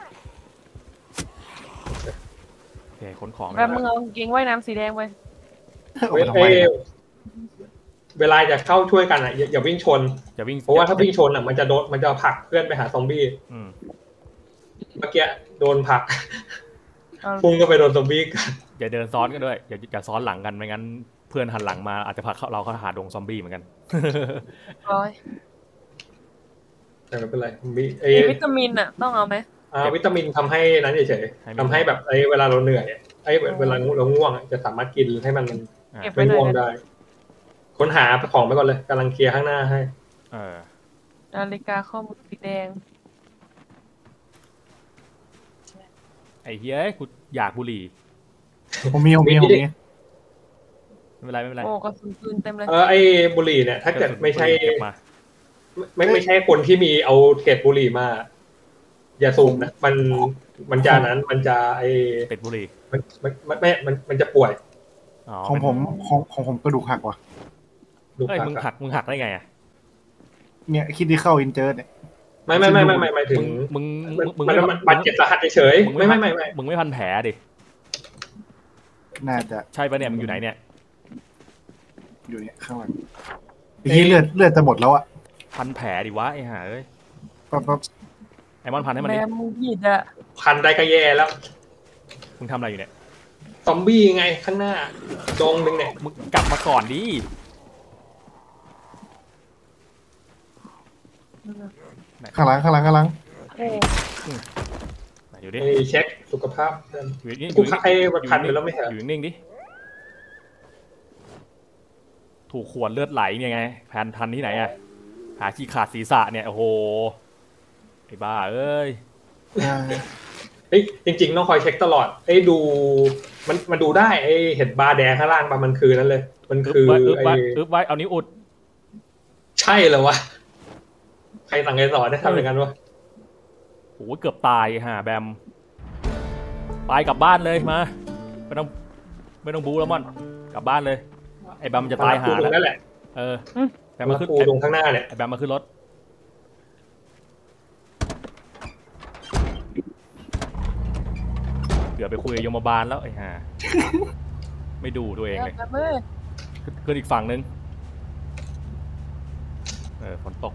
โอเค ขนของแบมมึงเอากางเกงว่ายน้ำสีแดงไปเอาเว้ไปยทำไมเอ้ยอะเวลาจะเข้าช่วยกันอะอย่าอย่าวิ่งชนอย่าวิ่งเพราะว่าถ้าวิ่งชนอะมันจะโดนมันจะผลักเพื่อนไปหาซอมบี้อืมเมื่อกี้โดนผลักเอาพุ่งก็ไปโดนซอมบี้กันอย่าเดินซ้อนกันด้วยอย่าอย่าซ้อนหลังกันไม่งั้น เพื่อนหันหลังมาอาจจะพาเข้าเราเข้าหาดงซอมบี้เหมือนกันร้อยแต่ไม่เป็นไรซอมบี้เอ้ยมีวิตามินอะ ต้องเอาไหมอ่า วิตามินทำให้นั้นเฉยให้ๆมันทำให้แบบไอ้เวลาเราเหนื่อยอะไอ้เวลาเราง่วงอะจะสามารถกินให้มันอะเก็บไม่ไว้หน่ง่วองยนะได้ ค้นหาของไปก่อนเลยกำลังเคลียร์ข้างหน้าให้ เออนาฬิกาข้อมือสีแดง ไอ้เฮ้ยกูอยากบุหรี่ผมมีผมมีผมมีไม่เป็นไรไม่เป็นไรโอ้กระสุนปืนเต็มเลยเออไอ้บุหรี่เนี่ย ถ้าเกิดไม่ใช่เก็บมาไม่ไม่ใช่คนที่มีเอาเกล็ดบุหรี่มา อย่าสูบนะมันมันจะนั้นมันจะไอ้เป็ดบุหรี่มันมันมันไม่มันมันจะป่วยอ๋อของผมของของผมกระดูกหักว่ะดูเอ้ยผักมึงอะหักมึงหักได้ไงอะเนี่ยคิดที่เข้าอินเจอร์เนี่ยไม่ไม่ไม่ไม่ไม่ไม่ถึมึงงมึงมันมึงมันไม่มันบาดเจ็บสาหัสเฉยมึงๆไม่ไม่ไม่ไม่มึงไม่พันแผลดิน่าจะใช่ปะเนี่ยมึงอยู่ไหนเนี่ย อยู่เนี่ยข้างหลังที่เลือดเลือดจะหมดแล้วอะพันแผลดิวะไอ้ห่าเอ้ยปั๊บปั๊บ ไอมอนพันให้มันแบดิมมึงผิดอะพันได้ก็แย่แล้ว มึงทำอะไรอยู่เนี่ย ซอมบี้ไงข้างหน้าดงหนึ่งเนี่ย มึงกลับมาก่อนดิ ข้างหลังข้างหลังข้างหลังโอ้ไหนอยู่ดิไอ้เช็คสุขภาพอยู่นี่กูพักไอ้มันพันไปแล้วไม่ใช่เหรออ ยู่นิ่งๆดิ ถูกขวนเลือดไหลเนี่ยไงแผนทันที่ไหนอะหาขี้ขาดศีรษะเนี่ย โอ้โห ไอ้บ้าเอ้ยอ่าเฮ้ยจริงๆต้องคอยเช็คตลอดไอ้ยดูมันมันดูได้ไอ้เห็นบาร์แดงข้างล่างปะมันคือนั่นเลย มันอึ๊บคือไว้อึ๊บไอ้ไว้อึ๊บไว้เอานิ้วอุด ใช่เหรอวะใครสั่งใครสอนได้ทำอย่างนั้นวะโอ้โหเกือบตายห่าแบมไปกลับบ้านเลยมาไม่ต้องไม่ต้องบูแล้วมอนกลับบ้านเลย ไอ้แบมจะตายหาตรงแล้วนั่นแหละเออแบมมาขึ้นกูตรงข้างหน้าเนี่ยไอ้แบมมาขึ้นรถ เกือบไปคุยกับยมบาลแล้วไอ้ห่าไม่ดูตัวเองแบเลยมเอ้ยขึ้นขึ้นอีกฝั่งนึงเออฝนตก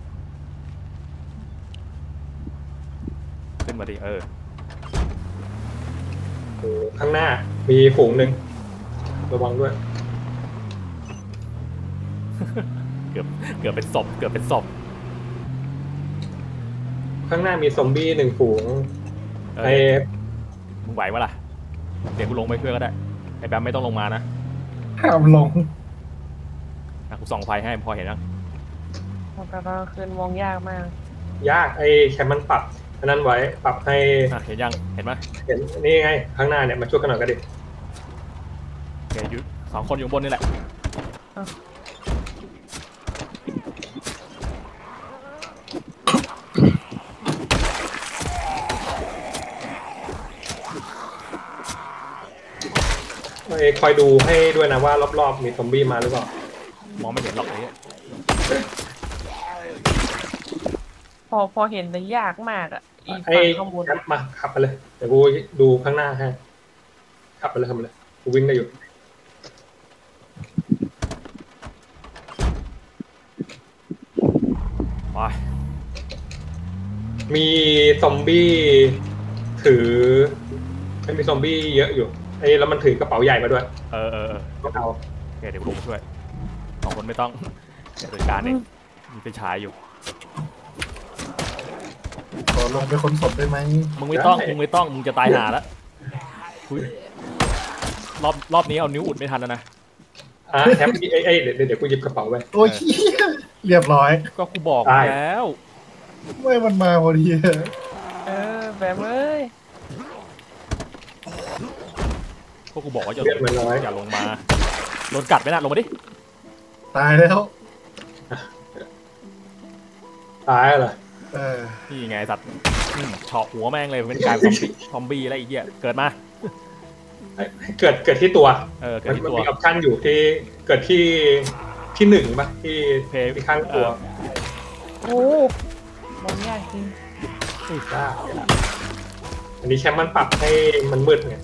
ขึ้นมาดิเออโอ้ข้างหน้า มีฝูงหนึ่งระวังด้วย เกือบเกือบเป็นศพเกือบเป็นศพข้างหน้ามีซอมบี้หนึ่งฝูงเอไอ้อ มึงไหวปะล่ะ เดี๋ยวกูลงไปช่วยก็ได้ ไอ้แบมไม่ต้องลงมานะห้ามลงอะกูส่องไฟให้พอเห็นยังตอนกลางคืนมองยากมาก ยากไอ้แคมมันปรับอันนั้นไว้ปรับให้อะเห็นยัง เห็นไหมเห็นนี่ไงข้างหน้าเนี่ยมาช่วยกันหน่อยก็ดิเดี๋ยวอยู่สองคนอยู่ข้างบนนี่แหละ คอยดูให้ด้วยนะว่ารอบๆมีซอมบี้มาหรือเปล่า มองไม่เห็นหรอกไอ้เนี่ยพอพอเห็นแต่ยากมากอะอีไอ้ฝั่งข้างบนแคปมาขับไปเลยเดี๋ยวกูดูข้างหน้าให้ขับไปเลยขับไปเลยกูวิ่งได้อยู่ไปมีซอมบี้ถือไม่มีซอมบี้เยอะอยู่ ไอ้แล้วมันถือกระเป๋าใหญ่มาด้วย เออเออเออก็เอาโอเคเดี๋ยวกูลงมาช่วยสองคนไม่ต้องเดี๋ยวจัดการเองมีไฟฉายอยู่ ขอลงไปค้นศพได้ไหมมึงไม่ต้อง มึงไม่ต้อง มึงจะตายหาแล้วอุ๊ยรอบรอบนี้เอานิ้วอุดไม่ทันแล้วนะ อะแคปไอ้ไอ้เดี๋ยวเดี๋ยวกูหยิบกระเป๋าไว้โอ้ยเหี้ยเรียบร้อย ก็กูบอกได้แล้ว ไม่มันมาพอดีเออแบมเอ้ย พวกกูบอกว่าอย่าเลือดมันน้อย อย่าลงมาโดนกัดไหมนะลงมาดิตายแล้ว ตายเหรอเออนี่ไงสัตว์อืมเฉาะหัวแม่งเลยเป็นกลายเป็นซอมบี้ซอมบี้อะไรอีกเหี้ยเกิดมาเกิดเกิดที่ตัว เออเกิมัดนที่มันตัว มี option อยู่ที่เกิดที่ที่หนึ่งปะที่เพย์ ที่ข้างตัวโอ้มองยากจริงได้อันนี้แชมป์มันปรับให้มันมืดไง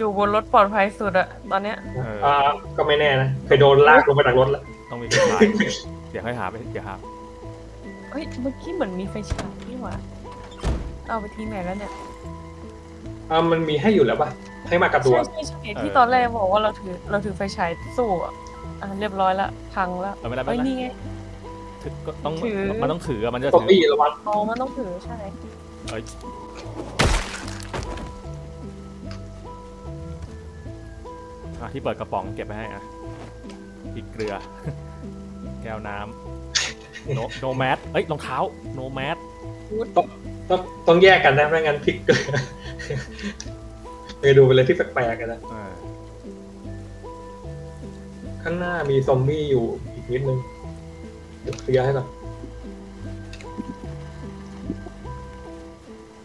อยู่บนรถปลอดภัยสุดอะตอนเนี้ยเอออ่าก็ไม่แน่นะเคยโดนลากลงมาจากรถแล้วต้องมีไฟฉายเดี๋ยวให้หาไปเดี๋ยวหาเฮ้ยเมื่อกี้เหมือนมีไฟฉายนี่หว่าเอาไปทิ้งไหนแล้วเนี่ยอ่ามันมีให้อยู่แล้วปะให้มากับตัว ใช่ใช่ใช่ที่ตอนแรกบอกว่าเราถือเราถือไฟฉายสู้อะอะเรียบร้อยละพังแล้วเออไม่ได้ไม่เฮ้ยได้นี่ไง ถือก็ต้องถือ มันต้องถืออะมันจะซอมถือบี้ระวัง อ๋อมันต้องถือใช่ เอ้ย อะที่เปิดกระป๋องเก็บไปให้อะอีกเกลือ แก้วน้ำโนโนแมสเอ้ยรองเท้าโนแมสต้องต้องแยกกันนะไม่งั้นพลิกไปดูไปเลยที่แปลกๆกันนะอ่าข้างหน้ามีซอมบี้อยู่อีกนิดนึงเดี๋ยวเคลียร์ให้ก่อน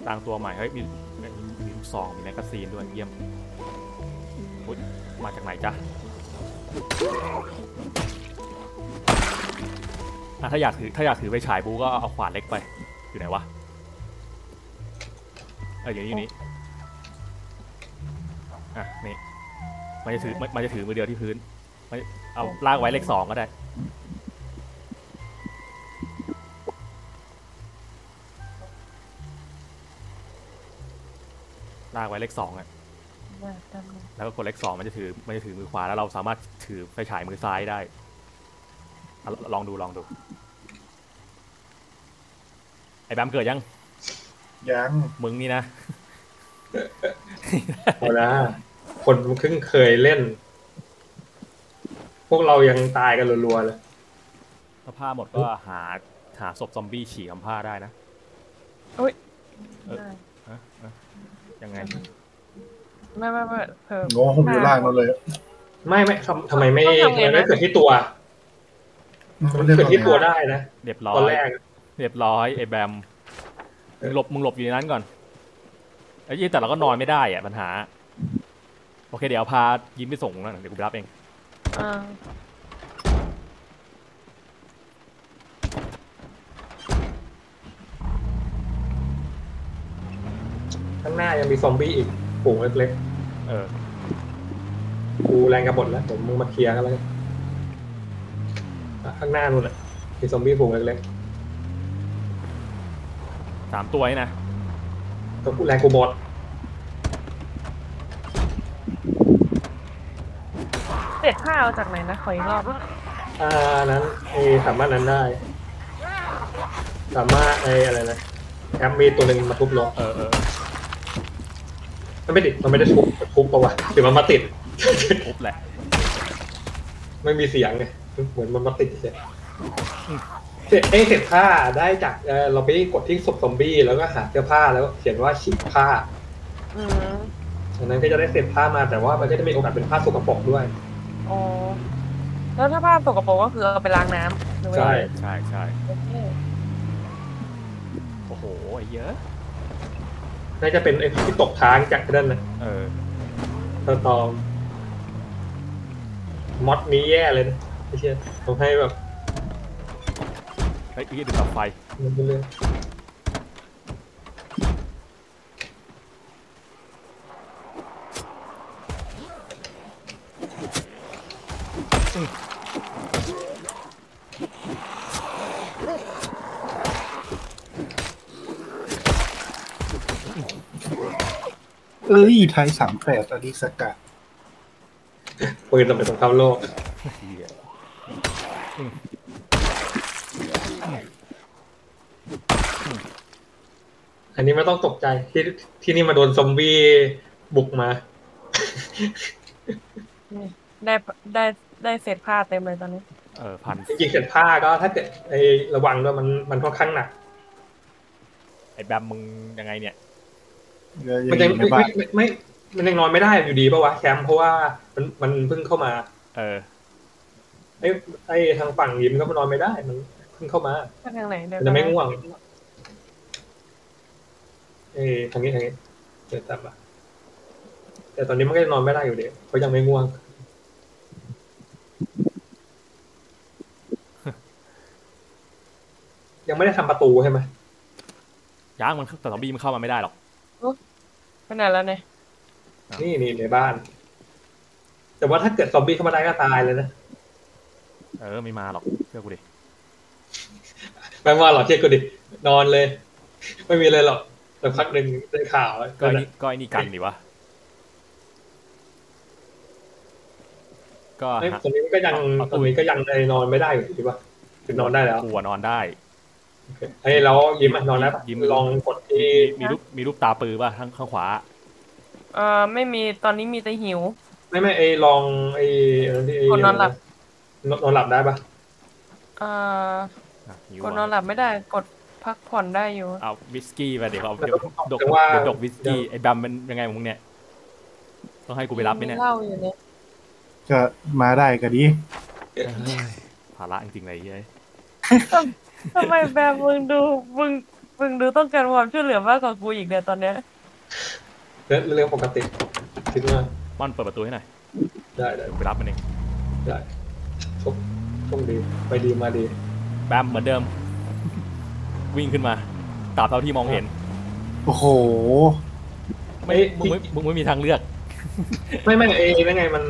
ต่างตัวใหม่เฮ้ยมีมีมีลูกซองมี magazine ด้วยเยี่ยมอุ๊ย มาจากไหนจ๊ะอะถ้าอยากถือถ้าอยากถือไปฉายบูก็เอาขวานเล็กไป อยู่ไหนวะ เอออยู่นี่อยู่นี่อะนี่มันจะถือมันจะถือมือเดียวที่พื้นมันเอาลากไว้เลขสองก็ได้ลากไว้เลขสองอะ แล้วก็กดเลขสองมันจะถือมันจะถือมือขวาแล้วเราสามารถถือไฟฉายมือซ้ายได้อะลลองดูลองดู ไอ้แบมเกิดยัง ยังมึงนี่นะเอานะคนเพิ่งเคยเล่น พวกเรายังตายกันรัวๆเลยถ้าผ้าหมดก็หาหาศพซอมบี้ฉีกคำผ้าได้นะเออได้ฮะฮะยังไง ไม่ไม่ไม่เพิ่มงอผมอยู่ล่างนั่นเลย ไม่ไม่ทำทำไมไม่ต้องทำไงทำไมไม่นะเกิดที่ตัวมันเกิดที่ตัวได้นะเรียบร้อตอนยแรกเรียบร้อยไอ้แบมมึงหลบมึงหลบอยู่ในนั้นก่อนไอ้ยี่แต่เราก็นอนไม่ได้อะปัญหา โอเคเดี๋ยวเอาพายิ้มไปส่งนะเดี๋ยวกูไปรับเองอ่าข้างหน้ายังมีซอมบี้อีก ฝูงเล็กเออ ๆกูแรงกระบดแล้วผมมึงมาเคลียร์กันแล้วกันอะข้างหน้านู่นแหละมีซอมบี้ฝูงเล็กสามตัวนี่นะ ๆตัวกูแรงกูหมดเศษผ้าเอาจากไหนนะ ขออีกรอบ อ่านั้นไอ้สามารถนั้นได้ สามารถไอ้อะไรนะแอปมีตัวหนึ่งมาทุบลงเออเออ มันไม่ติดมันไม่ได้ทุบทุบปะวะหรือมันมาติด ทุบแหละ ไม่มีเสียงไงเหมือนมันมาติดเฉยเสร็จเอ้ยเสร็จผ้าได้จากเออเราไปกดที่ศพซอมบี้แล้วก็หาเสื้อผ้าแล้วเขียนว่าฉีกผ้าอืมดังนั้นก็จะได้เศษผ้ามาแต่ว่ามันก็จะมีโอกาสเป็นผ้าสกปรกด้วยอ๋อแล้วถ้าผ้าตกกระโปรงก็คือเอาไปล้างน้ำหรือว่าใช่ใช่ใช่โอเคโอ้โหไอ้เยอะ น่าจะเป็นไอ้ที่ตกค้างจากนั่นนะเออตอตอมมอดนี้แย่เลยนะไม่เชื่อทำให้แบบเฮ้ยอีกดึงดับไฟมันเป็นเรื่อง อ้ย ไทยสามแปดอดิสกะปืนสมัยสงครามโลกเหี้ยอันนี้ไม่ต้องตกใจที่ที่นี่มาโดนซอมบี้บุกมานี่ได้ได้ได้เศษผ้าเต็มเลยตอนนี้ เออพันจริงๆเสร็จผ้าก็ถ้าเกิดไอ้ระวังด้วยมันมันค่อนข้างหนักไอ้แบมมึงยังไงเนี่ยเดี๋ยว มันจะอยู่ในไม่บ้าไม่นไม่ไม่ มันยังนอนไม่ได้อยู่ดีปะวะแคมป์เพราะว่ามันมันเพิ่งเข้ามา เออไอ้ไอ้ทางฝั่งยิมก็มันนอนไม่ได้ มันเพิ่งเข้ามาไปทางไหนเดี๋ยวมันจะไม่ง่วงเอ้ยทางนี้ทางนี้เดี๋ยวตับอะแต่ตอนนี้มันก็ยังนอนไม่ได้อยู่เดีเขายังไม่ง่วงยังไม่ได้ทำประตูใช่ไหมย้างมันแต่ซอมบี้มันเข้ามาไม่ได้หรอก ไปไหนแล้วเนี่ยนี่นี่ในบ้าน แต่ว่าถ้าเกิดซอมบี้เข้ามาได้ก็ตายเลยนะ เออไม่มาหรอกเชื่อกูดิไม่ว่าหรอกเชื่อกูดิ นอนเลย ไม่มีอะไรหรอกแต่พักหนึ่งได้ข่าวก็ไอ้นี่ก็ไอ้นี่กันดิวะก็ไอ้หาตอนนี้ก็ยังเอาตอนนี้ก็ยังนอนไม่ได้อยู่ดีป่ะคือนอนได้แล้วกูอะนอนได้ ไอ้ยแล้วยิ้มอะนอนได้ปะยิ้มลองกดที่มีรูปมีรูปตาปือป่ะข้างข้างขวาเออไม่มีตอนนี้มีแต่หิว ไม่ไม่ไอ้ลองไอ้อะไรที่ไอ้กดนอนหลับนอนนอนหลับได้ปะเอ่ออะหิวกดนอนหลับไม่ได้กดพักผ่อนได้อยู่เอาวิสกี้ไปเดี๋ยวเอาเดี๋ยวดกแต่ว่าเดี๋ยวดกวิสกี้ไอ้ดัมมันยังไงของมึงเนี่ยต้องให้กูไปรับไหมเนี่ยเหล้าอยู่เนี่ยก็มาได้ก็ดีเอ้ยภาระจริงๆเลยเฮ้ย ทำไมแบบมึงดูมึงมึงดูต้องการความช่วยเหลือมากกว่ากูอีกเนี่ยตอนเนี้ยเรื่องเรื่องปกติคิดว่าม่อนเปิดประตูให้หน่อยได้ได้เดี๋ยวไปรับมันเองได้โชคโชคดีไปดีมาดีแบมเหมือนเดิม วิ่งขึ้นมาตราบเท่าที่มองเห็น โอ้โห ไม่เอ้ยมึงไม่มึงไม่มีทางเลือก ไม่ไม่ไอ้นั่นไงมัน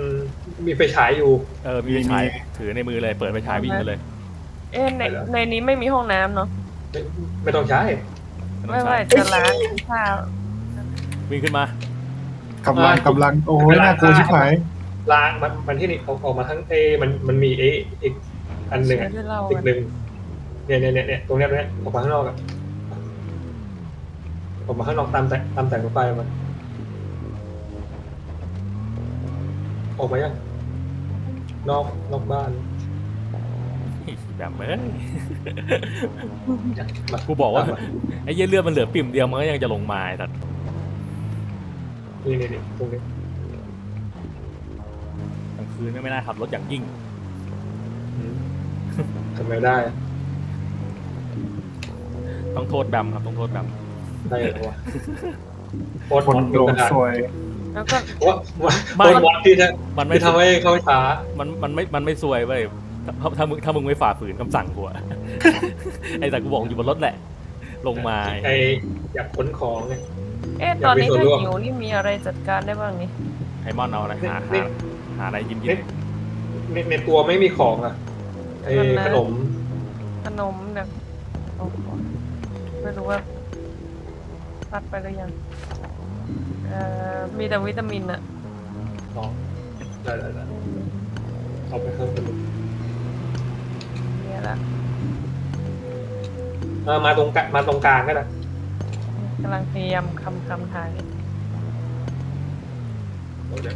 มีไฟฉายอยู่ เออมีไฟฉายถือในมือเลยเปิดไฟฉายวิ่งไปเลย เอ๊ะในไปแล้วในนี้ไม่มีห้องน้ำเนาะไม่ไม่ต้องใช้ไม่ต้องไม่ใช้ว่าจะล้างข้าววิ่งขึ้นมากำลังกำลังโอ้ยน่ากลัวชิบหายล้างมันมันที่นี่ออกออกมาทั้งเอมันมันมีเออีกอันหนึ่งใช้อะด้วยเหล้าอีกอะหนึ่งเนี่ยเนี่ยเนี่ยเนี่ยตรงเนี้ยตรงเนี้ยออกมาข้างนอกอะออกมาข้างนอกตามแต่ตามแต่งรถไฟมันออกมายังนอกนอกบ้าน แบบเอ้ยมากูบอกว่าตมมไอ้เหี้ยเลือดมันเหลือปิ่มเดียวมันก็ยังจะลงมาไอ้สัตว์นี่นี่นี่ตรงนี้กลางคืนก็ไม่น่าขับรถอย่างยิ่งอืมทำไมได้ ต้องโทษแบมครับต้องโทษแบมได้เหรอวะโคตรคนมอโดดนซวยแล้วก็ว่าว่าโคตรมอดที่จะมันไม่ที่ทำให้เขาช้ามันมันไม่มันไม่ซวยเว้ย ถ้าถ้ามึงถ้ามึงไม่ฝ่าฝืนคำสั่งกูอะไอ้แต่กูบอกอยู่บนรถแหละ ลงมาไออยากขนของไงเอ๊ะอยากตอนนี้มีส่วนถ้าร่วมหิวนี่มีอะไรจัดการได้บ้างนี่ไอ้มอนเอาอะไรหานี่หาหาอะไรยิ้มยิ้ในมในในตัวไม่มีของอะไอขนม ขนมเนี่ยโอ้โหไม่รู้ว่าตัดไปหรือยังเอ่อมีแต่วิตามินอะอ๋อได้ได้ได้เอาไปข้างบนเนี่ยละเออมาตรงกลางมาตรงกลางก็ได้กำลังพยายามคำคำทางอยู่โอเค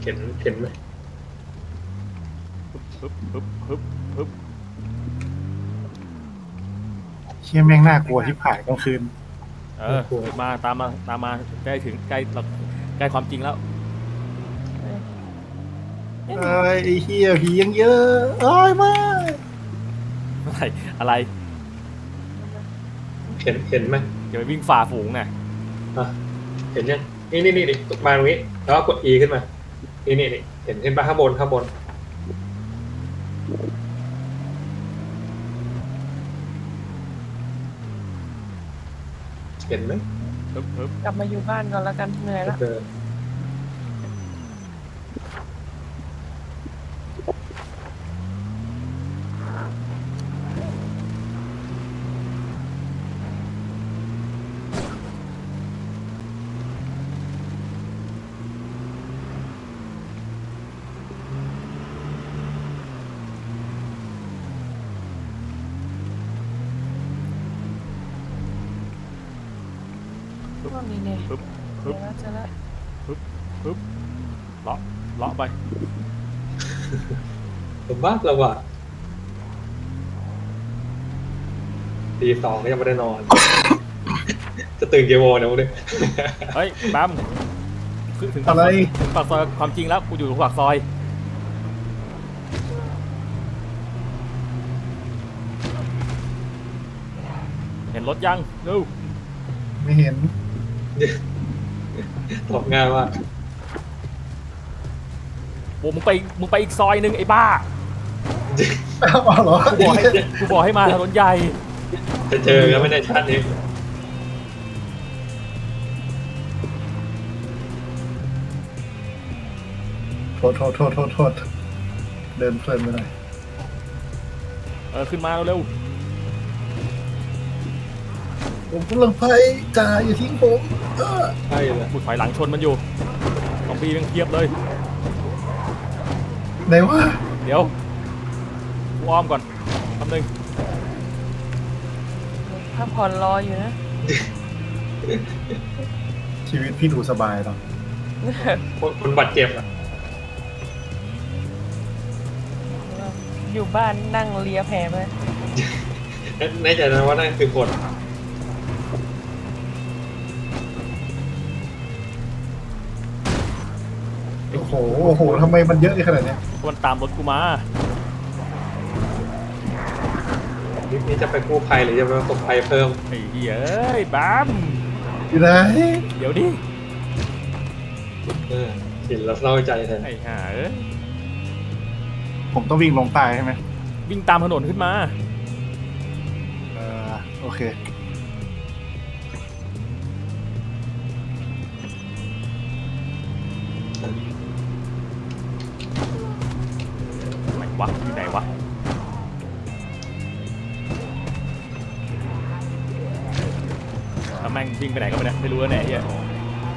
เข็นเข็นไหม ฮึบฮึบฮึบฮึบเชี่ยแม่งน่ากลัวชิบหายกลางคืน เออ มาตามมาตามมาใกล้ถึงใกล้เราใกล้ความจริงแล้วเอ้ยไอ้เฮียผียังเยอะเอ้ยม่อะไรอะไรเข็นเข็นไหมอย่าไปวิ่งฝ่าฝูงนะอะเห็นยังนี่นี่นี่นี่มาตรงนี้แล้วก็กด E ขึ้นมา นี่นี่นี่เห็นเห็นปะข้างบนข้างบน เห็นไหมฮึบฮึบกลับมาอยู่บ้านก่อนแล้วกันเหนื่อยละเจอเจอ มบ้าแล้วว่ะตีสองก็ยังไม่ได้นอน จะตื่นกี่โมงเนี่ยพวกนี้เฮ้ยบัมคือถึงปากอะไรซอยถึงปากซอยความจริงแล้วกูอยู่ตรงปากซอยเห็นรถยังดูไม่เห็นตอบง่ายว่ากโอ้มึงไปมึงไปอีกซอยหนึ่งไอ้บ้า อ้าวเหรอกูบอกให้กูบอกให้มาถนนใหญ่จะเจอกันไม่ในชาตินี้โทษโทษโทษโทษโทษเดินเพลินไปหน่อยเออขึ้นมาเร็วผมกำลังไปจ่าอย่าทิ้งผมเออใช่เลยๆกูถอยหลังชนมันอยู่ซอมบี้มันเทียบเลยไหนวะเดี๋ยว กูอ้อมก่อนคำหนึ่งพักผ่อนรออยู่นะชีวิตพี่ดูสบายเนาะคนคนบาดเจ็บอะอยู่บ้านนั่งเลียแผลไปแน่ใจนะว่านั่นคือคนโอ้โห โอ้โหทำไมมันเยอะขนาดเนี้ยมันตามรถกูมา นี่นี่จะไปกู้ภัยหรือจะไปประสบภัยเพิ่มไอ้เหี้ยเอ้ยบัมอยู่ไหนเดี๋ยวดิเออเห็นแล้วเศร้าใจแทนไอ้ห่าเอ้ยผมต้องวิ่งลงใต้ใช่ไหมวิ่งตามถนนขึ้นมา เออโอเค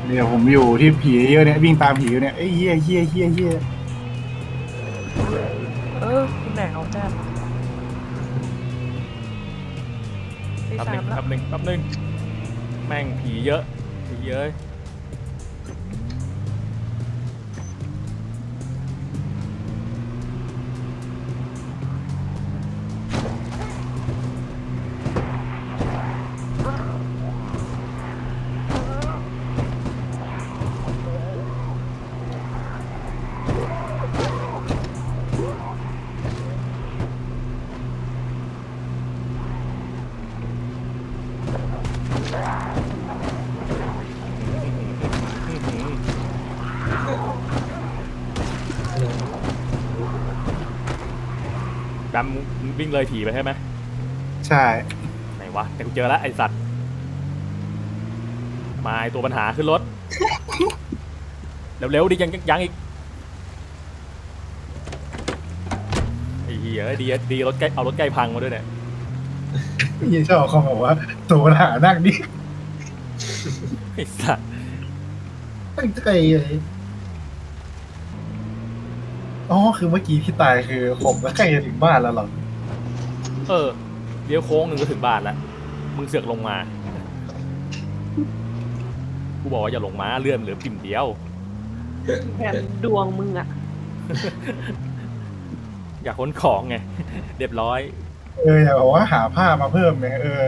เนี่ยผมอยู่ที่ผีเยอะเนี่ยวิ่งตามผีอยู่เนี่ยไอ้ยเฮียเฮียเฮียเฮียเออคุณหนาวจังตีแป๊บหสานึมงแล้ว แป๊บหนึงแป๊บหนึงแม่งผีเยอะผีเยอะ มึงวิ่งเลยผีไปใช่ไหมใช่ ไหนวะแต่กูเจอแล้วไอสัตว์ มาไอตัวปัญหาขึ้นรถ เร็วๆดิยังยังอีกไอ้เหี้ยดีดีรถใกล้เอารถใกล้พังมาด้วยเนี่ยพี่ชอบเขาบอกว่าตัวปัญหานั่งนี่ไอ้สัตว์ตั้งใจเลย อ๋อคือเมื่อกี้ที่ตายคือผมแล้วใกล้จะถึงบ้านแล้วเหรอเออเลี้ยวโค้งหนึ่งก็ถึงบ้านแล้วมึงเสือกลงมากูบอกว่าอย่าลงมาเลื่อนเหลือปิ่มเดียวแบบดวงมึงอะอยากค้นของไงเรียบร้อย เอออยากบอกว่าหาผ้ามาเพิ่มเนี่ยเออ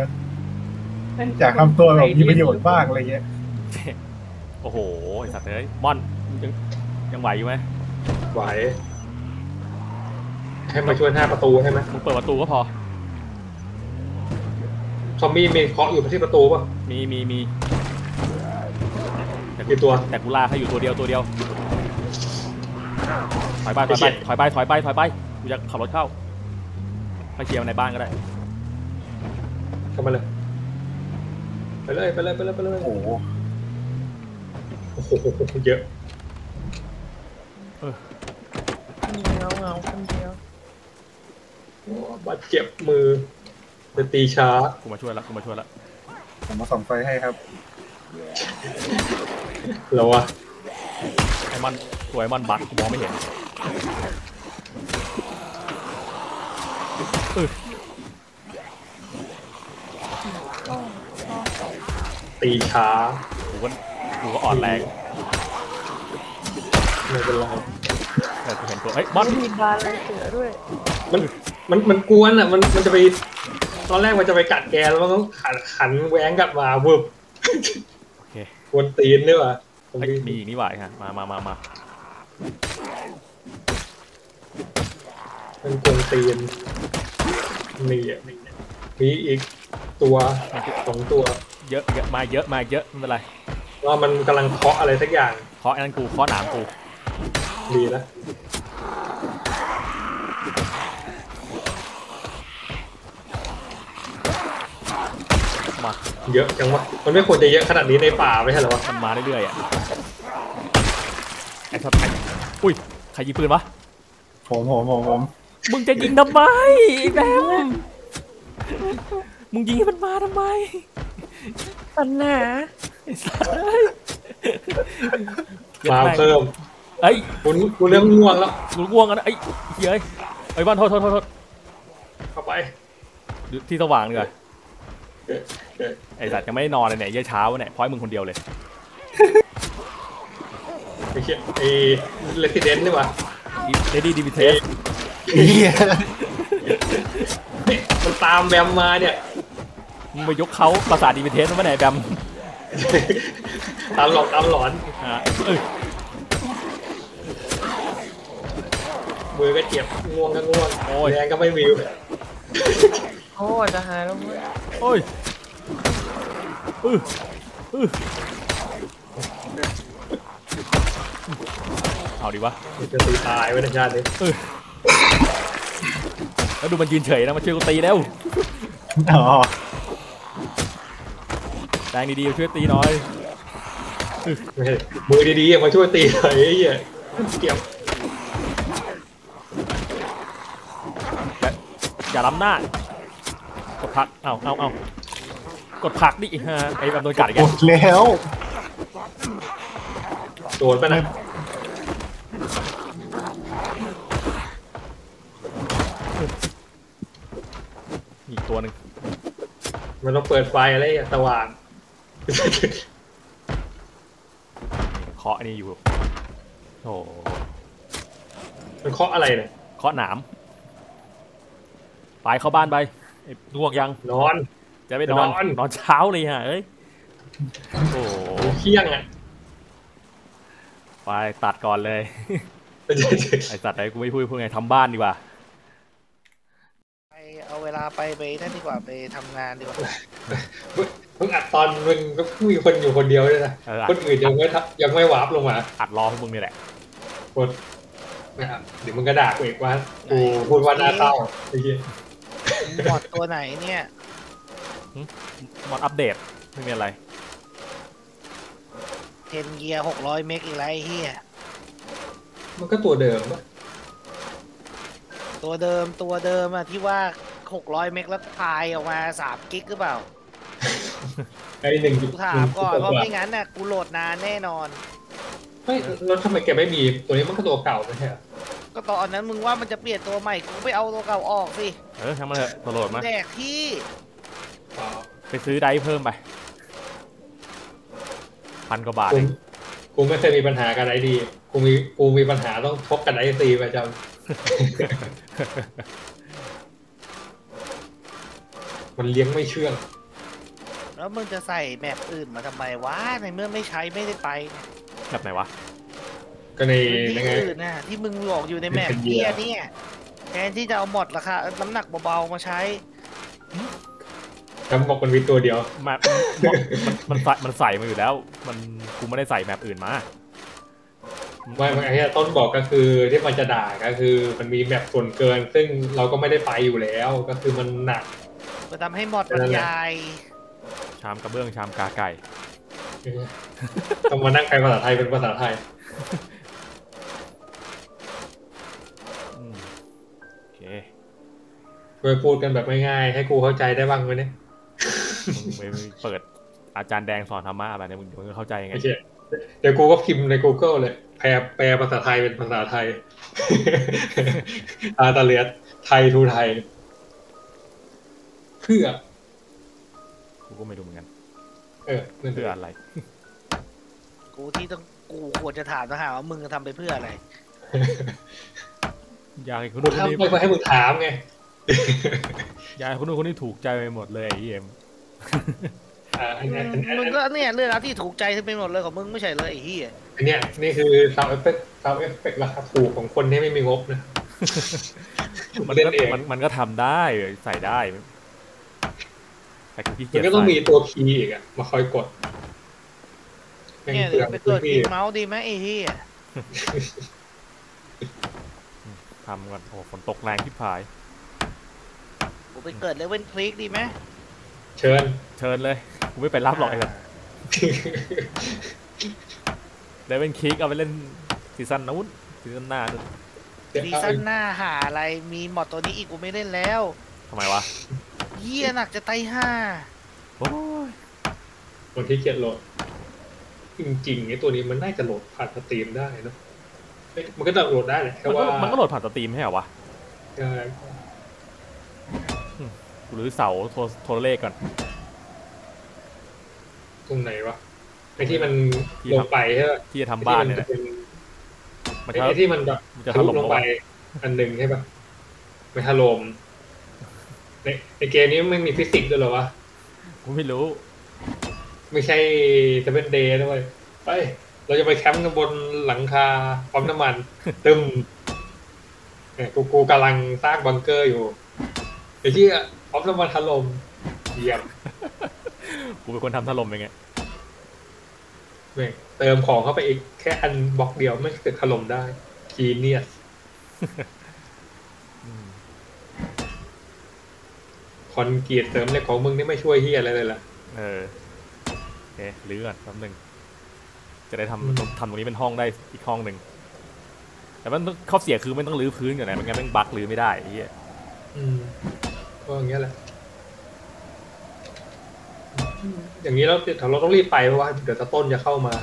อยากทำตัวแบบมีประโยชน์บ้างอะไรเงี้ยโอ้โหไอ้สัตว์เอ้ยม่อนยังยังไหวอยู่ไหมไหว ให้มาช่วยหน้าประตูใช่ไหมมึงเปิดประตูก็พอ ซอมบี้มีเคาะอยู่ที่ประตูป่ะมีมีมีแต่กี่ตัว แต่กูลากให้อยู่ตัวเดียวตัวเดียว ถอยไปถไอ้อยเหี้ไปยถอยไปถอยไปถอยไปกูจะขับรถเข้าไปเคลียร์ในบ้านก็ได้เข้ามาเลยไปเลยไปเลยไปเลยไปเลยโอ้โหโอ้โหเยอะเงาเงาๆคนเดียว บาดเจ็บมือจะตีช้ากูมาช่วยละกูมาช่วยละผมมาส่องไฟให้ครับแล้ววะไอ้มันตัวไอ้มันบักกูมองไม่เห็นเออตีช้ากูก็กูก็อ่อนแรงไม่เป็นไรเออกูเห็นตัวเฮ้ยบอลมีบานลายเสือด้วยมัน มันมันกวนอะ มันมันจะไป ตอนแรกมันจะไปกัดแกแล้วมันก็ขันขันแหวงกลับมาเวิบโอเคกวนตีนด้วยว่ะผมเฮ้ยมีมีอีกนี่หว่าฮะมามามามามันกวนตีนมีอะมีอีกตัวสองตัวเยอะเยอะมาเยอะมาเยอะไม่เป็นไรว่ามันกำลังเคาะอะไรสักอย่างเคาะไอ้นั่นกูเคาะหนามกูดีแล้ว มาเยอะจังวะมันไม่ควรจะเยอะขนาดนี้ในป่าไม่ใช่เหรอวะมันมาเรื่อยๆอะไอ้ช็อตไอ้อุ้ยใครยิงปืนวะผมผมผมผมมึงจะยิงทำไมไอ้แบมมึงยิงให้มันมาทำไมปัญหาไอ้สัสเอ้ยมาเพิ่มเอ้ยคุณคุณเริ่มง่วงแล้วกูง่วงกันนะไอ้เฮ้ยเอ้ยไอ้บ้านโทษโทษโทษโทษเข้าไปดูที่สว่างดีกว่า ไอ้สัตว์ยังไม่ได้นอนเลยเนี่ยเยี่ยเช้าเนี่ยเพราะไอ้มึงคนเดียวเลยไอ้เชี่ยไอ้เลสซิเดนต์นี่วะเดดี้ดีบิเทสเหี้ยมันตามแบมมาเนี่ยมึงไปยกเขาประสาทดีบิเทสมาไหนแบมตามหลอกตามหลอนอ่าเอ้ยมือก็เจ็บง่วงก็ง่วงโอ้ยแรงก็ไม่มี โอ้จะหายแล้วเว้ยโอ้ยอื้ออื้อเอาดีวะจะตีตายไว้ในชาตินี้แล้วดูมันยืนเฉยนะมันช่วยกูตีแล้วอ๋อแรงดีๆช่วยตีหน่อยไม่ใช่มือดีๆมาช่วยตีหน่อยไอ้เหี้ยเก็บอย่าอย่าล้ำหน้ากด ผลักเอาเอาเอากดผลักดิฮะไอ้แบบโดนกัดอีกหมแล้วดแล้วโดนไปนะอีกตัวหนึ่งมันต้องเปิดไฟอะไรอย่างสว่างเคาะอันนี้อยู่โอ้โหมันเคาะอะไรเนี่ยเคาะหนามไปเข้าบ้านไปไอ้ ง่วงยังนอน จะไปนอนจะนอนนอนเช้าเลยฮะเอ้ยโอ้โหเที่ยงอะไปตัดก่อนเลยไอ้สัตว์ไอ้กูไม่พูดพูดไงทำบ้านดีกว่าไปเอาเวลาไปไปนั่นดีกว่าไปทำงานดีกว่ามึงอัดตอนมึงก็มีคนอยู่คนเดียวเลยนะเอออัดคนอื่นยังไม่ทับยังไม่วาร์ปลงมา อัดรอพวกมึงนี่แหละคนนะครับเดี๋ยวมึงก็ด่ากูอีกว่ากูพูดว่าหน้าเศร้าไอ้เหี้ย หมอดตัวไหนเนี่ยมอดอัปเดต ไม่มีอะไร เทนเกียร์หกร้อยเมกอีกไรเฮียมันก็ตัวเดิมปะตัวเดิมตัวเดิมอะที่ว่าหกร้อยเมกแล้วพายออกมาสามกิกหรือเปล่าไอ้หนึ่งจุดกูถามก่อนเพราะไม่งั้นน่ะกูโหลดนานแน่นอน ไม่แล้วทำไมแกไม่มีตัวนี้มันก็ตัวเก่าไม่ใช่เหรอก็ตอนนั้นมึงว่ามันจะเปลี่ยนตัวใหม่กูไปเอาตัวเก่าออกสิเออทำมาเถอะตลอดมาแดกที่อ๋อไปซื้อไดร์เพิ่มไปพันกว่าบาทกูเองกูไม่เคยมีปัญหากับไอ้ดีกูมีกูมีปัญหาต้องชกกันไอ้ซีประจำมันเลี้ยงไม่เชื่องแล้วมึงจะใส่แมปอื่นมาทำไมวะในเมื่อไม่ใช้ไม่ได้ไป แบบไหนวะ ก็ในพื้นในที่ไง อื่นน่ะที่มึงบอกอยู่ในแมปเป็นเกีเกียยร์ร์เนี่ยแทนที่จะเอาหมดราคาน้ำหนักเบาๆมาใช้จำบอกมันมีตัวเดียวแมปมันมันใส่มันใส่มาอยู่แล้ว มันกูไม่ได้ใส่แมปอื่นมาไม่ไม่ไอ้ที่ต้นบอกก็คือที่มันจะด่าก็คือ มันมีแมปส่วนเกิน ซึ่งเราก็ไม่ได้ไปอยู่แล้ว ก็คือมันหนัก มาทำให้หมดบรรยายชามกระเบื้องชามกาไก่ ต้องมานั่งแปลภาษาไทยเป็นภาษาไทยอืมโอเคช่วยพูดกันแบบง่ายๆให้กูเข้าใจได้บ้างไหมเนี่ยมึงไปเปิดอาจารย์แดงสอนธรรมะอะไรเนี่ยมึงมึงเข้าใจยังไงไม่ใช่เดี๋ยวกูก็พิมพ์ใน Google เลย แปลแปลภาษาไทยเป็นภาษาไทย อาตาเลียสไทยทูไทย เพื่อ กูก็ไม่รู้เหมื อนกันเออนั่นเพื่ออะไร กูที่ต้องกูควรจะถามทหารว่ามึงทำไปเพื่ออะไร อยากให้คนกูนู้นคนนี้ทำไปเพื่อให้มึงถามไงอยากให้คนนู้นคนนี้ถูกใจไปหมดเลยไอ้เอ็มอ่าอันเนี้ยอันเนี้ยมึงก็เนี่ยเรื่องราวที่ถูกใจที่เป็นหมดเลยของมึงไม่ใช่เลยไอ้เหี้ยอันเนี้ยนี่คือซาวเอฟเฟกซาวเอฟเฟกราคาถูกของคนที่ไม่มีงบนะ มันเล่นก็เอง มันมันก็ทำได้ใส่ได้ แต่คือพี่เกีมัยนจก็ต้องใส่มีตัวคีย์อีกอะมาคอยกดแม่งเนี่ยเปลืองไปพื้เกินดที่กินเมาส์ดีไหมไอ้เหี้ยทำก่อนโอ้ฝนตกแรงที่พายกูไปเกิดเลเวนคลิกดีไหมเชิญ เชิญเลยกูไม่ไปรับหรอกไอ้แบบได้เป็นคิกเอาไปเล่นซีซั่นนู้นซีซั่นหน้านู้นซีซั่นหน้าหาอะไรมีมอดตัวนี้อีกกูไม่เล่นแล้วทำไมวะ เหี้ยหนักจะไตห้าโอ้ยคนที่เกียจโหลด จริงๆไอ้ตัวนี้มันน่าจะโหลดผ่านสตรีมได้เนอะเอ้ยมันก็จะโหลดได้แหละแค่มันก็ว่ามันก็โหลดผ่านสตรีมให้เหรอวะใช่หรือเสาโทรโทรเลขก่อน ตรงไหนวะไอ้ที่มันที่ลทำงไปใช่ไหมที่จะทำบ้านเนี่ยไอ้นะที่มันมันจะจะเป็นไอ้ที่มันแบบมันจะทะถลุล่มลงไปวะอันหนึ่งใช่ปะไม่ถล่ม ในในเกมนี้ไม่มีฟิสิกส์ด้วยเหรอวะกูไม่รู้ ไม่ใช่จะเป็นเดย์ด้วยไป เราจะไปแคมป์กันบนหลังคาปั๊มน้ำมันตึมเนี่ยกูกูกำลังสร้างบังเกอร์อยู่ไอ้ที่ปั๊มน้ำมันถล่มเยี่ยมกูเป็นคนทำถล่มเองไงแม่งเติมของเข้าไปอีกแค่อันบล็อกเดียวไม่เกิดถล่มได้ genius คอนกรีตเติมเหล็กของมึงนี่ไม่ช่วยเหี้ยอะไรเลยล่ะ เออโอเครื้อก่อนแป๊บนึง จะได้อืมทำทำตรงนี้เป็นห้องได้อีกห้องหนึ่ง แต่มันต้องข้อเสียคือไม่ต้องรื้อพื้นก่อนนะไม่งั้นแม่งบั๊กรื้อไม่ได้ไอ้เหี้ยอืมก็อย่างเงี้ยแหละอืมอย่างนี้เราเราต้องรีบไปเพราะว่าเดี๋ยวตะต้นจะเข้ามา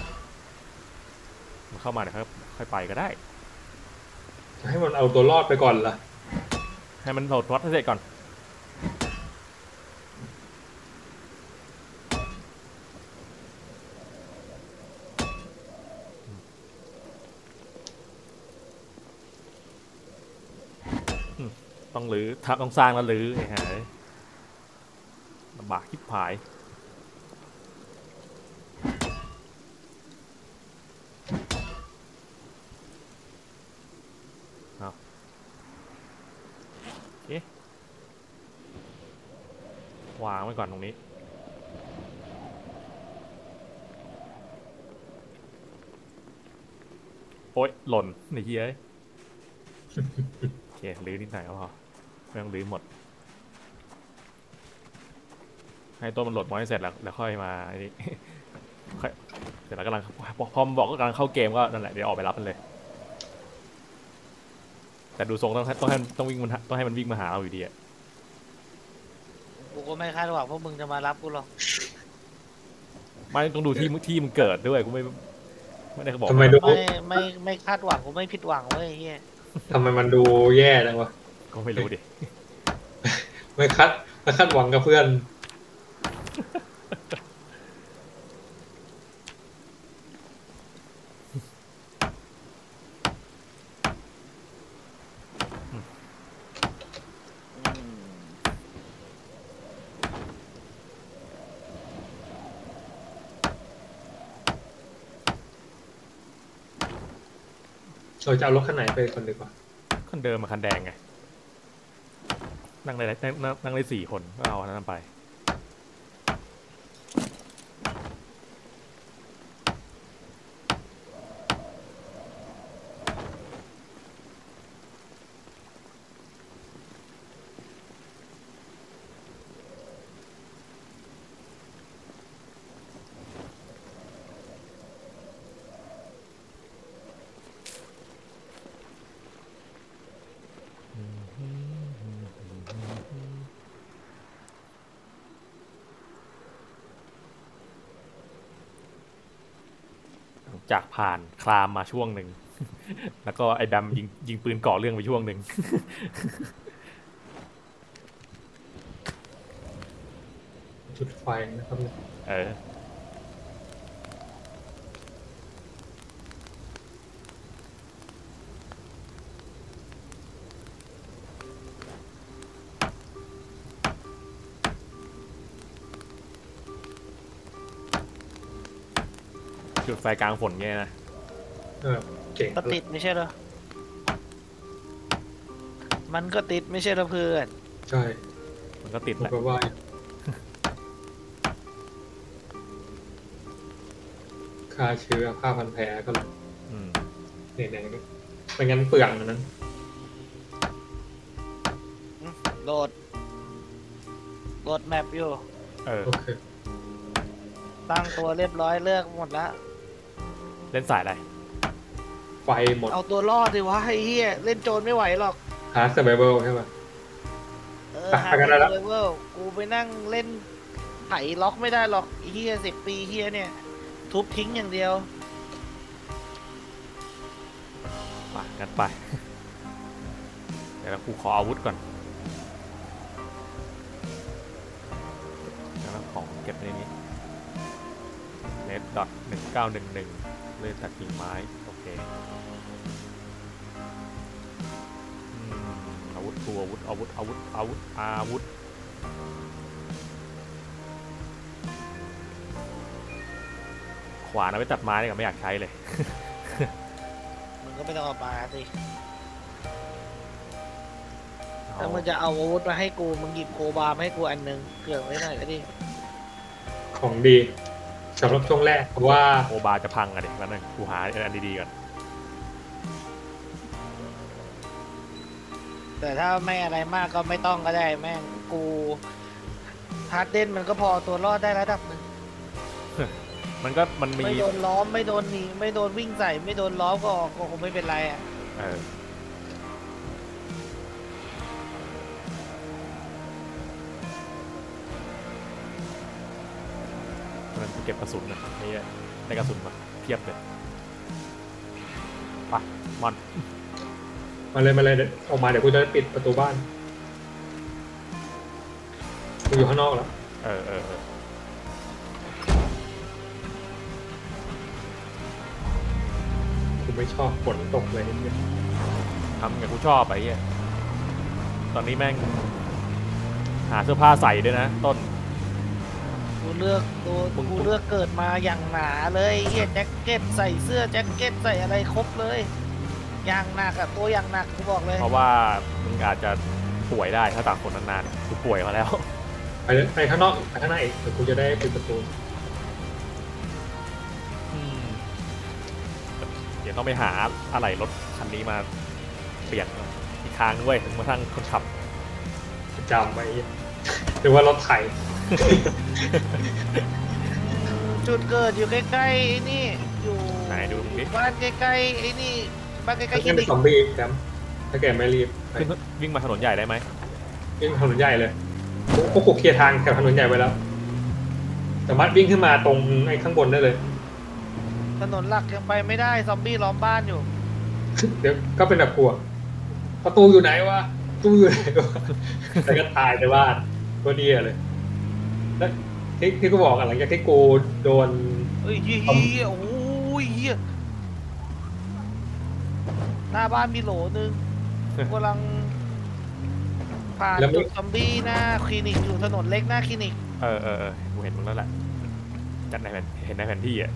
มันเข้ามาเดี๋ยวค่อยค่อยไปก็ได้ ให้มันเอาตัวรอดไปก่อนล่ะ ให้มันโหลดวัดให้เสร็จก่อน อืม ต้องรื้อถ้าต้องสร้างแล้วรื้อไอ้หายลำบากทิบหายเอาโอเควางไว้ก่อนตรงนี้โอ๊ยหล่นไอ้เหี้ย เอ้ยโอเครื้อนิดหน่อยก็พอไม่ต้องรื้อหมด ให้ตัวมันโหลดมอยเสร็จแล้วแล้วค่อยมาไอ้นี่ค่อยเสร็จแล้วกำลังพอพอมนบอกก็กำลังเข้าเกมก็นั่นแหละเดี๋ยวออกไปรับมันเลย แต่ดูทรงต้องให้ต้องให้ต้องวิ่งมันต้องให้มันวิ่งมาหาเราอยู่ดีอะกูก็ไม่คาดหวังพวกมึงจะมารับกูหรอกไม่ต้องดูที่มึงที่มึงเกิดด้วยกูไม่ไม่ได้เขาบอกทำไมดูไม่ไม่ไม่คาดหวังกูไม่ผิดหวังเว้ยไอ้เหี้ย ทำไมมันดูแย่จังวะ ก็ไม่รู้ดิ ไม่คัดไม่คาดหวังกับเพื่อน เราจะเอารถคันไหนไปคนดีกว่าคันเดิมมาคันแดงไงนั่งได้นั่งนั่งนั่งได้สี่คนก็เอาอันนั้นไป จากผ่านคลามมาช่วงหนึ่ง แล้วก็ไอ้แบมยิงยิงปืนก่อเรื่องไปช่วงหนึ่งจุดไฟนะครับเนี่ยเออ ดไฟกลางฝนเงี้ยนะเออเก่งก็ติดไม่ใช่เหรอ มันก็ติดไม่ใช่เหรอเพื่อน ใช่ มันก็ติดผแหมละก็ว่าฆ่าเชื้อฆ่าพันแผลก็เลยอืมเนี่ยเนี่ยไม่งั้นเปลืองอันนั้นโหลดโหลดแมปอยู่ เออโอเคตั้งตัวเรียบร้อยเลือกหมดแล้ว เล่นสายอะไร ไฟหมด เอาตัวรอดดิวะไอ้เหี้ยเล่นโจรไม่ไหวหรอก hard survival ใช่ป่ะเออไปหาไปกันได้แล้ว เลเวลกูไปนั่งเล่นไขล็อกไม่ได้หรอกไอ้เหี้ยสิบปีเหี้ยเนี่ย ทุบทิ้งอย่างเดียว ไปงั้นไป เดี๋ยวกูขออาวุธก่อนแล้วของเก็บในนี้เลดดอทหนึ่งเก้าหนึ่งหนึ่ง เลื่อนตัดกิ่งไม้ โอเคอืมอาวุธตัวอาวุธอาวุธอาวุธอาวุธอาวุธขวานเอาไว้ตัดไม้เลยก็ไม่อยากใช้เลยมึงก็ไม่ต้องเอามาสิถ้ามึงจะเอาอาวุธมาให้กู มึงหยิบโคบามาให้กูอันหนึงเกือบไว้หน่อยก็ดิของดี สำหรับช่วงแรกเพราะว่าโอบาจะพังอะเด็กแล้วนึงกูหาอันดีๆก่อน แต่ถ้าไม่อะไรมากก็ไม่ต้องก็ได้แม่งกูฮาร์ดเดนมันก็พอตัวรอดได้ระดับหนึ่งมันก็มันมีไม่โดนล้อมไม่โดนหนีไม่โดนวิ่งใส่ไม่โดนล้อมก็ก็คงไม่เป็นไรอะเออ กูเก็บกระสุนนะนี่ได้กระสุนมาเพียบเลยไปมอนมาเลยมาเลยเดี๋ยวออกมาเดี๋ยวกูจะปิดประตูบ้านกูอยู่ข้างนอกแล้วเออเออเออกูไม่ชอบฝนตกเลยเนี่ยทำอย่างกูชอบไปเหี้ยตอนนี้แม่ง หาเสื้อผ้าใส่ด้วยนะ ต้นกู เลือกตัวมึงกูเลือกเกิดมาอย่างหนาเลยเฮียแจ็คเก็ตใส่เสื้อแจ็คเก็ตใส่อะไรครบเลยอย่างหนักอะตัวอย่างหนักกูบอกเลยเพราะว่ามึงอาจจะป่วยได้ถ้าตากฝนนานๆกูป่วยมาแล้วไปเลยไปข้างนอกไปข้างในอีกเดี๋ยวกูจะได้ปิดประตูเดี๋ยวต้องไปหาอะไรรถคันนี้มาเปลี่ยนอีกทางด้วยถึงมาทั้งคนขับจำไว้หรือว่ารถไถ จุดเกิดอยู่ใกล้ๆไอ้นี่ อยู่ไหนดูตรงนี้บ้านใกล้ๆไอ้นี่บ้านใกล้ถ้าๆคแกลิเป็นินกซอมบี้แซมถ้าแกไม่รีบไปขึ้นวิ่งมาถนนใหญ่ได้ไหมวิ่งถนนใหญ่เลยพวกกูเคลียร์ทางแถวถนนใหญ่ไว้แล้ว สามารถวิ่งขึ้นมาตรงไอ้ข้างบนได้เลย ถนนหลักยังไปไม่ได้ซอมบี้ล้อมบ้านอยู่ เดี๋ยวก็เป็นแบบกลัว ประตูอยู่ไหนวะประตูอยู่ไหนวะแล้วก็ตายในบ้านก็เดียเลย แล้ว ที่ที่กูบอกอะหลังจากที่กูโดน เฮ้ยเฮียผมเฮียโอ้ยเฮียหน้าบ้านมีโหลนึงกำลังผ่านแล้วมีจุดซอมบี้หน้าคลินิกอยู่ถนนเล็กหน้าคลินิก เออเออเออกูเห็นมึงแล้วแหละจัดในแผนเห็นในแผนที่อะ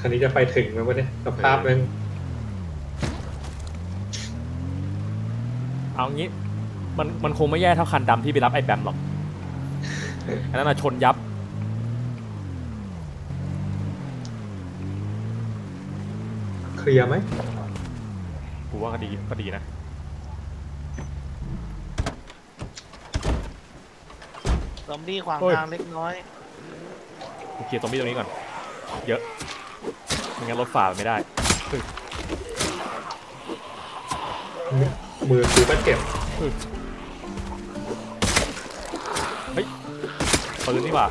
คันนี้จะไปถึงไหมวะเนี่ยสภาพมันเอางี้ มันมันคงไม่แย่เท่าคันดำที่ไปรับไอ้แบมหรอก อันนั้นน่ะชนยับ เคลียร์ไหมกูว่าก็ดีก็ดีนะซอมบี้ขวางโอ้ยทางเล็กน้อยกูเคลียร์ตรงนี้ตรงนี้ก่อน เยอะไม่งั้นรถฝ่าไม่ได้ มือกูก็เจ็บ ปืนนี่หว่า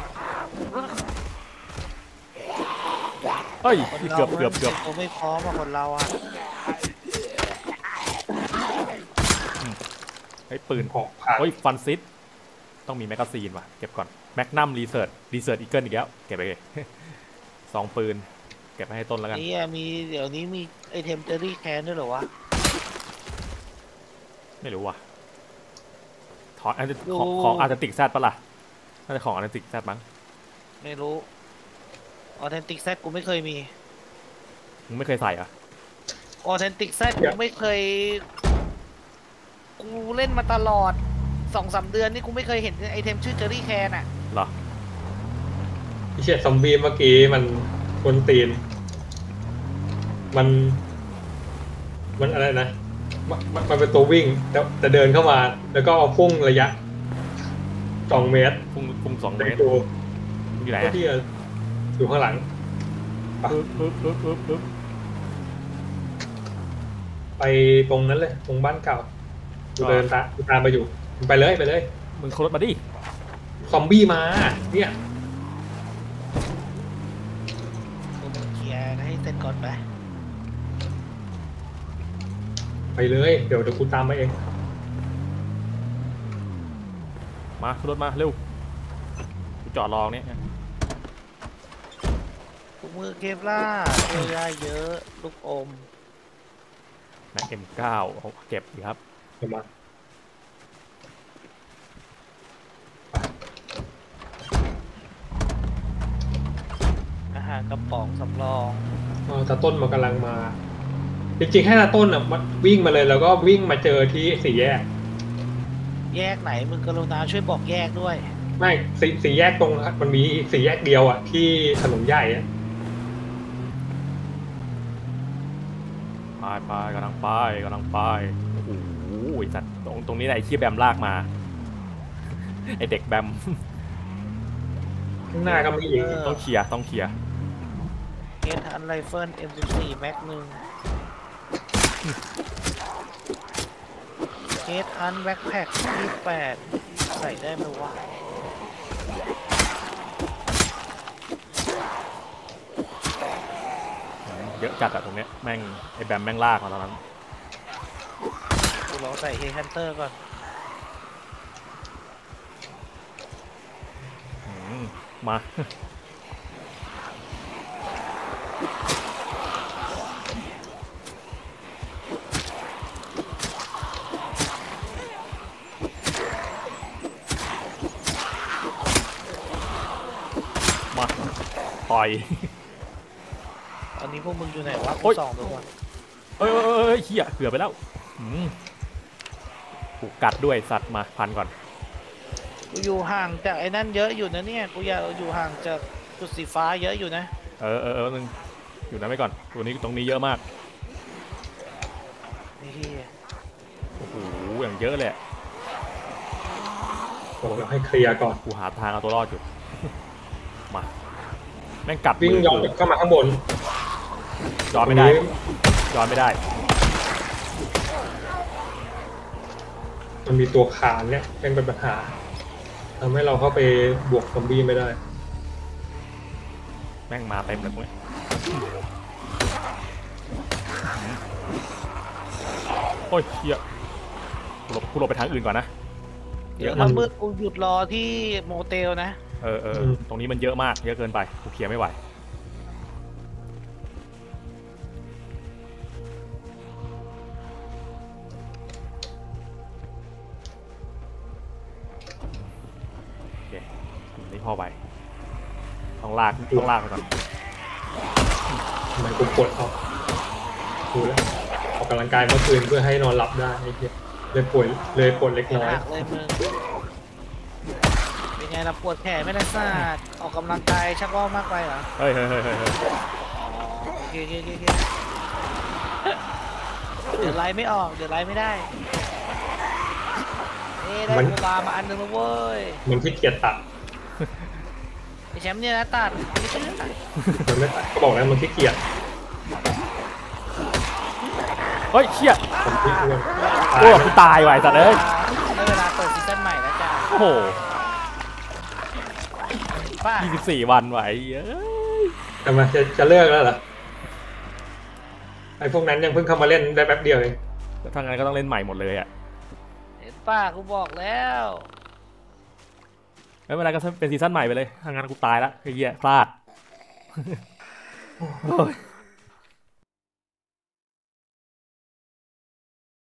เฮ้ยคนเกือบราเกือบเกือบมันไม่พร้อมอะคนเราอะเฮ้ยปืนของผ่านเฮ้ยฟันซิดต้องมีแมกกาซีนว่ะเก็บก่อนแมกนัมรีเสิร์ชรีเสิร์ชอีเกิลอีกแล้วเก็บไปเลยสองปืน เก็บไปให้ต้นแล้วกันนี่อะมีเดี๋ยวนี้มีไอเทมเจอรี่แคนด้วยเหรอวะไม่รู้ว่ะถอนอันดูของของอาร์ติกแซดปะล่ะ น่าจะของ Authentic Z มั้งไม่รู้ Authentic Z กูไม่เคยมีมึงไม่เคยใส่เหรอะ Authentic Z กูไม่เคย กูเล่นมาตลอดสองสามเดือนนี่กูไม่เคยเห็น item ชื่อ jerry can อะเหรอพี่เฉียดซอมบี้เมื่อกี้มันกวนตีน มัน มันอะไรนะมันมันมันเป็นตัววิ่งแต่แต่เดินเข้ามา แล้วก็เอาพุ่งระยะ สองเมตรพุ่งพุ่งสองเมในตรตัวมึงอยู่ไหนก็อะที่อยู่ข้างหลังปึ๊บปึ๊บปึ๊บปึ๊บปึ๊บไปตรงนั้นเลย ตรงบ้านเก่ากูเดินตามกูตามไปอยู่ไปเลยไปเลยมึงขับรถมาดิซอมบี้มา เนี่ยกูมึงเคลียร์ให้เสร็จก่อนไปไปเลย เดี๋ยวเดี๋ยวกูตามมาเอง มาขึ้นรถมาเร็วกูจอดรอเนี่ยถุงมือเคฟล่าเวลาเยอะลูกอมแม็กเอ็มเก้าเก็บดีครับเดี๋ยวมาอาหารกระป๋องสำรองอ๋อตาต้นมันกำลังมา จริงๆให้ตาต้นอะมันวิ่งมาเลยแล้วก็วิ่งมาเจอที่สี่แยก แยกไหนมึงกรุณาช่วยบอกแยกด้วย ไม่สี่สี่แยกตรงมันมีสี่แยกเดียวอะ ที่ถนนใหญ่อะไปไปกำลังไปกำลังไปโอ้โหไอ้สัตว์ตรงตรงนี้แหละไอ้ขี้แบมลากมา ไอเด็กแบม ข้างหน้าก็มีอีกเออต้องเคลียร์ต้องเคลียร์เกนอันไรเฟิล M14 แม็กหนึ่ง เกตอันแบ็คแพ็ค28ใส่ได้ไหมวะเยอะจัดอะตรงเนี้ยแม่งไอแบมแม่งลากมาตอนนั้นกูลองใส่เฮฮันเตอร์ก่อนอืมมามา ต่อยตอนนี้พวกมึงอยู่ไหนวะโอ๊กูยส่องดูก่อนเอ้ยเอ้ยเอ้ยเอ้ยเฮียเกือบไปแล้วอืมถูกกัดด้วยสัตว์มาพันก่อนกูอยู่ห่างจากไอ้นั่นเยอะอยู่นะเนี่ยกูอยากอยู่ห่างจากจุดสีฟ้าเยอะอยู่นะ เออเออเออนึงอยู่นั้นไว้ก่อนตัวนี้ตรงนี้เยอะมากไอ้เหี้ยโอ้โหอย่างเยอะเลยอะบอกแล้วให้เคลียร์ก่อนกูหาทางเอาตัวรอดอยู่มา แม่งกัดวิ่งมืย้อนเข้ามาข้างบนย้อนไม่ได้ย้อนไม่ได้ มันมีตัวคานเนี่ยยังเป็นปัญหาทำให้เราเข้าไปบวกซอมบี้ไม่ได้ แม่งมาเต็มเลยพวกนี้โอ้ยเฮียกูหลบกูหลบไปทางอื่นก่อนนะเดี๋ยวมัถ้านมืดกูหยุดรอที่โมเตลนะ เออเอออืมตรงนี้มันเยอะมาก เยอะเกินไปกูเคลียร์ไม่ไหว โอเคอันนี่พอไป ต้องลาก ต้องลากไปก่อนทำไมกูปวดเอาดูแล้วออกกำลังกายเมื่อคืนเพื่อให้นอนหลับได้ไอ้เหี้ยเลยป่วยเลยปวดเล็กน้อย หักเลยมึงเป็น ไงล่ะปวดแขนไม่ได้ซาดออกกำลังกายชักว่าวมากไปเหรอเฮ้ยเฮ้ยเฮ้ยเฮ้ยเฮ้ยโอเคโอเคโอเคโอเคเดี๋ยวไลน์ไม่ออกเดี๋ยวไลน์ไม่ได้เอ้ได้โคบามาอันหนึงแล้วเว้ยมันขี้เกียจตัด ไอแชมป์เนี่ยนะตัดไม่ใช่ตัดมันไม่ตัดก็บอกแล้วมันขี้เกียจเฮ้ยเชี่ยผมที่อ้วนโอ้กูตายว่ะไอ้สัตว์เอ้ยได้เวลาเปิดซีซั่นใหม่แล้วจ้าโอ้โห ป้า24วันว่ะไอ้เอ้ยทำไมจะจะเลิกแล้วเหรอไอ้พวกนั้นยังเพิ่งเข้ามาเล่นได้แป๊บเดียวเองถ้างั้นก็ต้องเล่นใหม่หมดเลยอะเห็นป้ากูบอกแล้วไม่เป็นไรก็เป็นซีซั่นใหม่ไปเลยถ้างั้นกูตายละไอ้เหี้ยพลาดโอ้ย